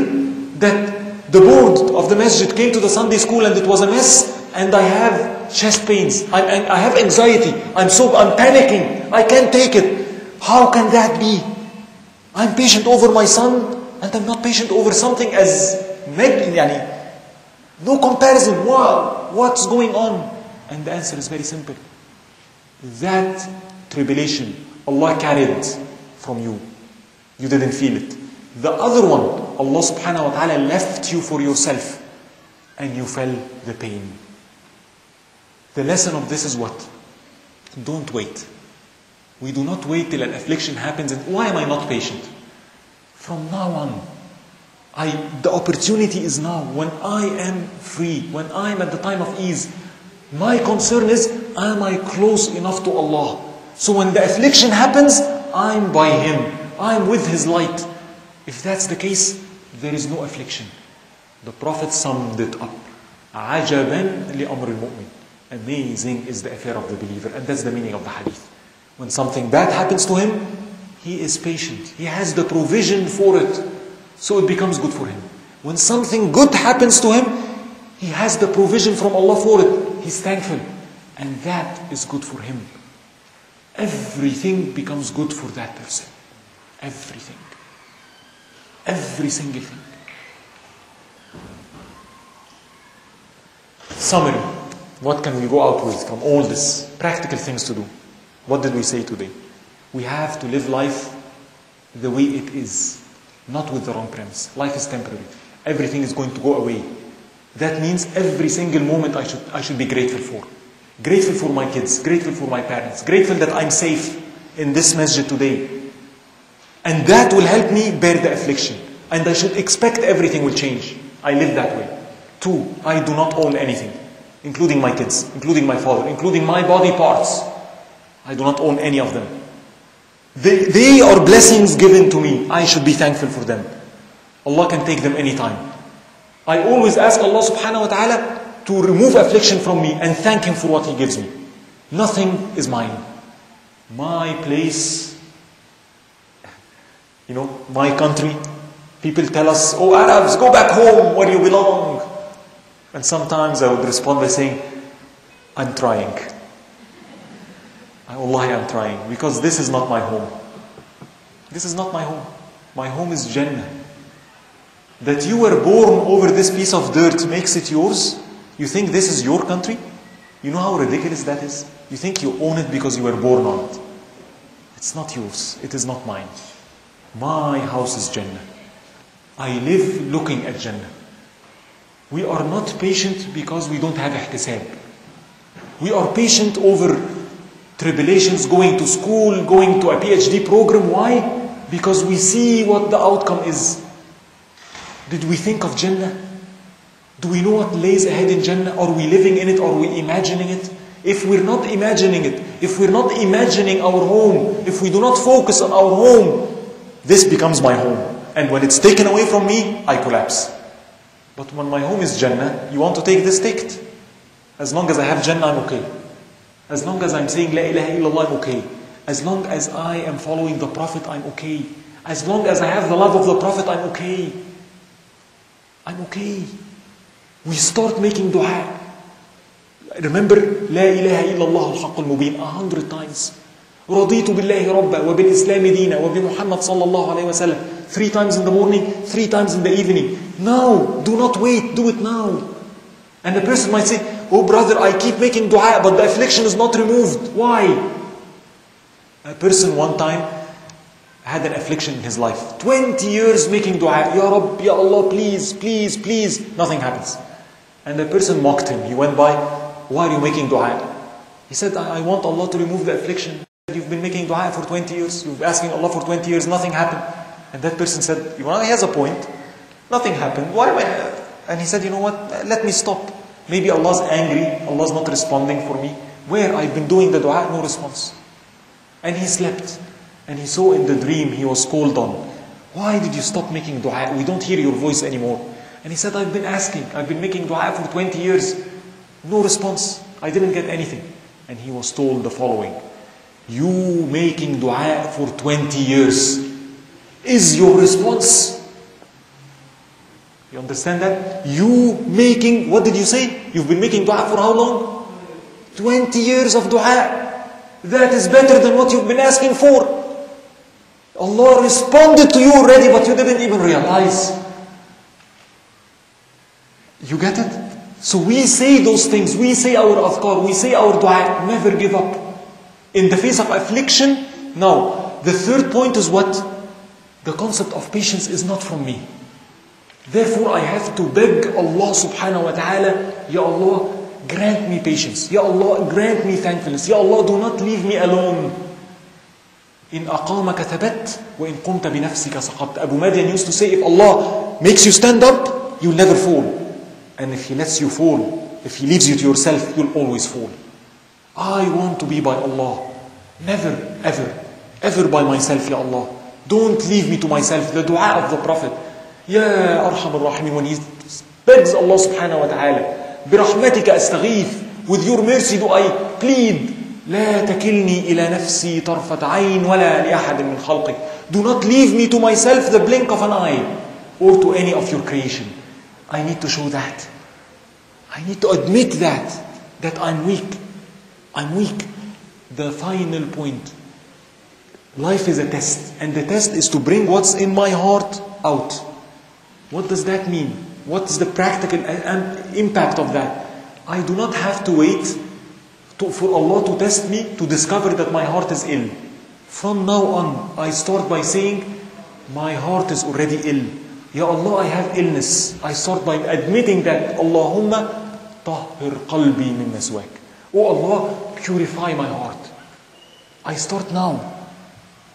Speaker 2: that the board of the masjid came to the Sunday school and it was a mess. And I have chest pains. I, I have anxiety. I'm so, I'm panicking. I can't take it. How can that be? I'm patient over my son and I'm not patient over something as neg- yani, no comparison. Wow, what's going on? And the answer is very simple. That tribulation Allah carried from you. You didn't feel it. The other one, Allah subhanahu wa ta'ala left you for yourself and you felt the pain. The lesson of this is what? Don't wait. We do not wait till an affliction happens and why am I not patient? From now on, I, the opportunity is now when I am free, when I am at the time of ease. My concern is, am I close enough to Allah? So when the affliction happens, I'm by Him, I'm with His light. If that's the case, there is no affliction. The Prophet summed it up. عَجَبًا لِأَمْرِ الْمُؤْمِنِ Amazing is the affair of the believer. And that's the meaning of the hadith. When something bad happens to him, he is patient. He has the provision for it. So it becomes good for him. When something good happens to him, he has the provision from Allah for it. He's thankful. And that is good for him. Everything becomes good for that person. Everything. Every single thing. Summary. What can we go out with from all this? Practical things to do. What did we say today? We have to live life the way it is, not with the wrong premise. Life is temporary. Everything is going to go away. That means every single moment I should, I should be grateful for. Grateful for my kids, grateful for my parents, grateful that I'm safe in this masjid today. And that will help me bear the affliction. And I should expect everything will change. I live that way. Two, I do not own anything, including my kids, including my father, including my body parts. I do not own any of them. They, they are blessings given to me. I should be thankful for them. Allah can take them anytime. I always ask Allah subhanahu wa ta'ala to remove affliction from me and thank Him for what He gives me. Nothing is mine. My place, you know, my country. People tell us, oh Arabs, go back home where you belong. And sometimes I would respond by saying, I'm trying. Allah, I'm trying because this is not my home. This is not my home. My home is Jannah. That you were born over this piece of dirt makes it yours. You think this is your country? You know how ridiculous that is? You think you own it because you were born on it. It's not yours. It is not mine. My house is Jannah. I live looking at Jannah. We are not patient because we don't have ihtisab. We are patient over tribulations, going to school, going to a PhD program. Why? Because we see what the outcome is. Did we think of Jannah? Do we know what lays ahead in Jannah? Are we living in it? Are we imagining it? If we're not imagining it, if we're not imagining our home, if we do not focus on our home, this becomes my home. And when it's taken away from me, I collapse. But when my home is Jannah, you want to take this, take it. As long as I have Jannah, I'm okay. As long as I'm saying La ilaha illallah, I'm okay. As long as I am following the Prophet, I'm okay. As long as I have the love of the Prophet, I'm okay. I'm okay. We start making dua. Remember, La ilaha illallah al-haqq al-mubin a hundred times. رضيت بالله ربا وبالإسلام دينا وبمحمد صلى الله عليه وسلم three times in the morning three times in the evening now do not wait do it now and the person might say oh brother I keep making dua but the affliction is not removed why a person one time had an affliction in his life 20 years making dua Ya Rabb Ya Allah please please please nothing happens and the person mocked him he went by why are you making dua he said I, want Allah to remove the affliction You've been making dua for 20 years, you've been asking Allah for 20 years, nothing happened. And that person said, you know, he has a point. Nothing happened. Why? And he said, you know what? Let me stop. Maybe Allah's angry, Allah's not responding for me. Where I've been doing the dua, no response. And he slept. And he saw in the dream he was called on. Why did you stop making dua? We don't hear your voice anymore. And he said, I've been asking, I've been making dua for 20 years. No response. I didn't get anything. And he was told the following. You making dua for 20 years is your response. You understand that? You making, what did you say? You've been making dua for how long? 20 years of dua. That is better than what you've been asking for. Allah responded to you already, but you didn't even realize. You get it? So we say those things, we say our adhkar, we say our dua, never give up. In the face of affliction, now, the third point is what? The concept of patience is not from me. Therefore, I have to beg Allah subhanahu wa ta'ala, Ya Allah, grant me patience. Ya Allah, grant me thankfulness. Ya Allah, do not leave me alone. In aqamaka thabat, wa in qumta bi nafsika saqabt. Abu Madian used to say, if Allah makes you stand up, you'll never fall. And if He lets you fall, if He leaves you to yourself, you'll always fall. I want to be by Allah. Never, ever, ever by myself, Ya Allah. Don't leave me to myself. The dua of the Prophet. Ya Arham al-Rahimin, when he begs Allah wa ta'ala, برحمتك أستغيث, with your mercy do I plead, لا تكلني إلى نفسي طرفة عين ولا لأحد من خلقك. Do not leave me to myself the blink of an eye or to any of your creation. I need to show that. I need to admit that, that I'm weak. I'm weak. The final point. Life is a test, and the test is to bring what's in my heart out. What does that mean? What is the practical uh, um, impact of that? I do not have to wait to, for Allah to test me to discover that my heart is ill. From now on, I start by saying, My heart is already ill. Ya Allah, I have illness. I start by admitting that, Allahumma tahhir qalbi min maswak. Oh Allah, purify my heart. I start now.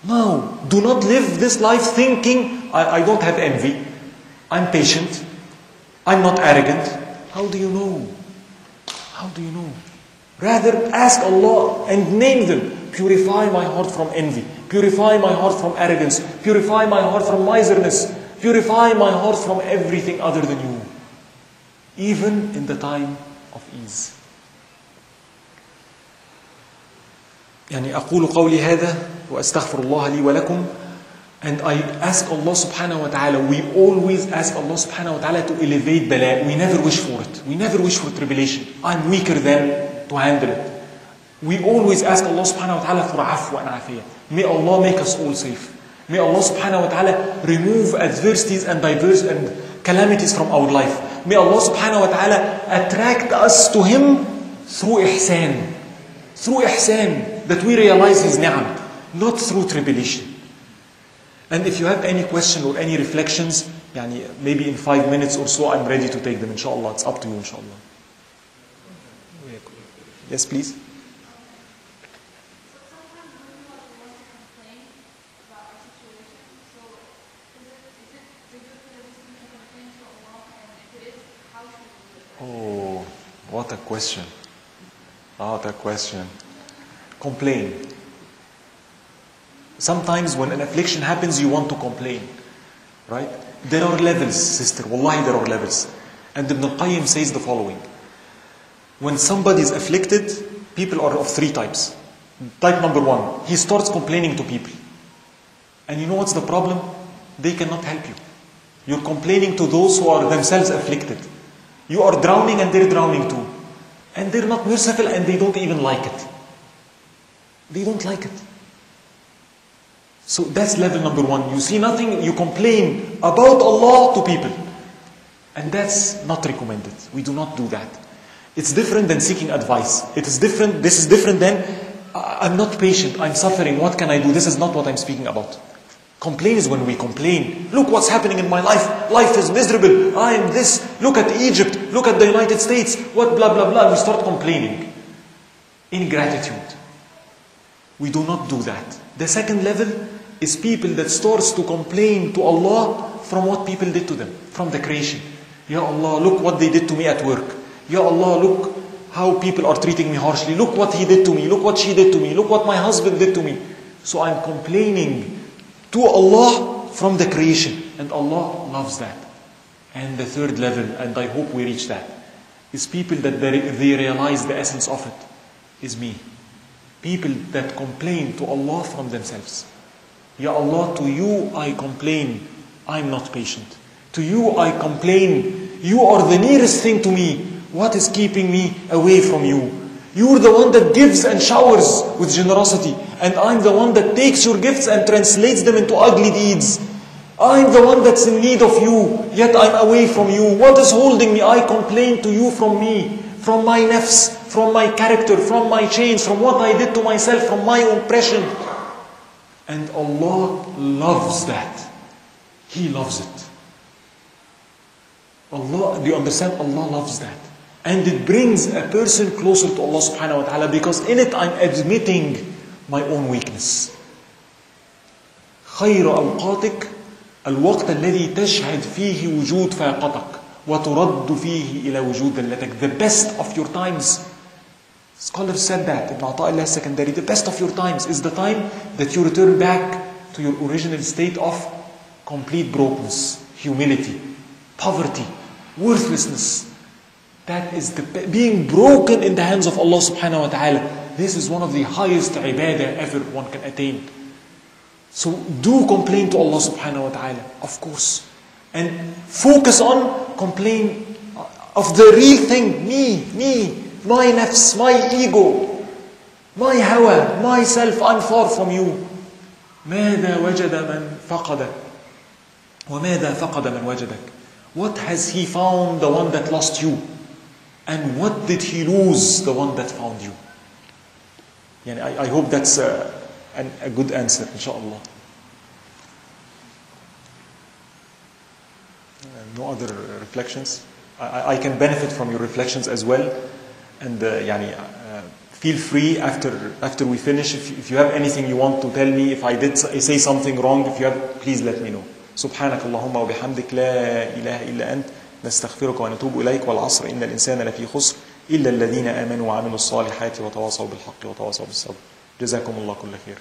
Speaker 2: Now, do not live this life thinking, I, I don't have envy. I'm patient. I'm not arrogant. How do you know? How do you know? Rather, ask Allah and name them. Purify my heart from envy. Purify my heart from arrogance. Purify my heart from miserness. Purify my heart from everything other than you. Even in the time of ease. يعني أقول قولي هذا وأستغفر الله لي ولكم and I ask Allah subhanahu wa ta'ala, we always ask Allah subhanahu wa ta'ala to elevate bala. We never wish for it. We never wish for tribulation. I'm weaker than to handle it. We always ask Allah subhanahu wa ta'ala for afwa and afiyah. May Allah make us all safe. May Allah subhanahu wa ta'ala remove adversities and diverse and calamities from our life. May Allah subhanahu wa ta'ala attract us to Him through ihsan. Through ihsan, that we realize His ni'am, not through tribulation. And if you have any question or any reflections, يعني maybe in five minutes or so, I'm ready to take them, inshallah. It's up to you, inshallah. Yes, please. Oh, what a question. What a question. Complain. Sometimes when an affliction happens, you want to complain. Right? There are levels, sister. Wallahi, there are levels. And Ibn al-Qayyim says the following. When somebody is afflicted, people are of three types. Type number one, he starts complaining to people. And you know what's the problem? They cannot help you. You're complaining to those who are themselves afflicted. You are drowning and they're drowning too. And they're not merciful and they don't even like it. They don't like it. So that's level number one. You see nothing, you complain about Allah to people. And that's not recommended. We do not do that. It's different than seeking advice. It is different, this is different than I'm not patient, I'm suffering, what can I do? This is not what I'm speaking about. Complain is when we complain. Look what's happening in my life. Life is miserable. I am this. Look at Egypt. Look at the United States. What blah blah blah. We start complaining. Ingratitude. We do not do that. The second level is people that starts to complain to Allah from what people did to them, from the creation. Ya Allah, look what they did to me at work. Ya Allah, look how people are treating me harshly. Look what he did to me. Look what she did to me. Look what my husband did to me. So I'm complaining to Allah from the creation. And Allah loves that. And the third level, and I hope we reach that, is people that they, they realize the essence of it, is me. People that complain to Allah from themselves. Ya Allah, to you I complain, I'm not patient. To you I complain, you are the nearest thing to me. What is keeping me away from you? You're the one that gives and showers with generosity, and I'm the one that takes your gifts and translates them into ugly deeds. I'm the one that's in need of you, yet I'm away from you. What is holding me? I complain to you from me, from my nafs, from my character, from my chains, from what I did to myself, from my oppression. And Allah loves that. He loves it. Allah, do you understand? Allah loves that. And it brings a person closer to Allah subhanahu wa ta'ala because in it I'm admitting my own weakness. خير أوقاتك الوقت الذي تشهد فيه وجود فاقتك وَتُرَدُّ فِيهِ إِلَى وُجُودِ اللَّتَكْ The best of your times. Scholars said that Ibn Ata'illah Sakandari. The best of your times is the time that you return back to your original state of complete brokenness, humility, poverty, worthlessness. That is the, being broken in the hands of Allah subhanahu wa ta'ala. This is one of the highest ibadah ever one can attain. So do complain to Allah subhanahu wa ta'ala, of course. And focus on complain of the real thing, me, me, my nafs, my ego, my hawa, myself, I'm far from you. ماذا وجد من فقدك وماذا فقد من وجدك What has he found the one that lost you and what did he lose the one that found you يعني I, I hope that's a, an, a good answer inshallah No other reflections I, I can benefit from your reflections as well and uh, يعني, uh, feel free after after we finish if, if you have anything you want to tell me if I did say something wrong if you have please let me know سبحانك اللهم وبحمدك لا إله إلا أنت نستغفرك ونتوب إليك والعصر إن الإنسان لفي خسر إلا الذين آمنوا وعملوا الصالحات وتواصوا بالحق وتواصوا بالصبر جزاكم الله كل خير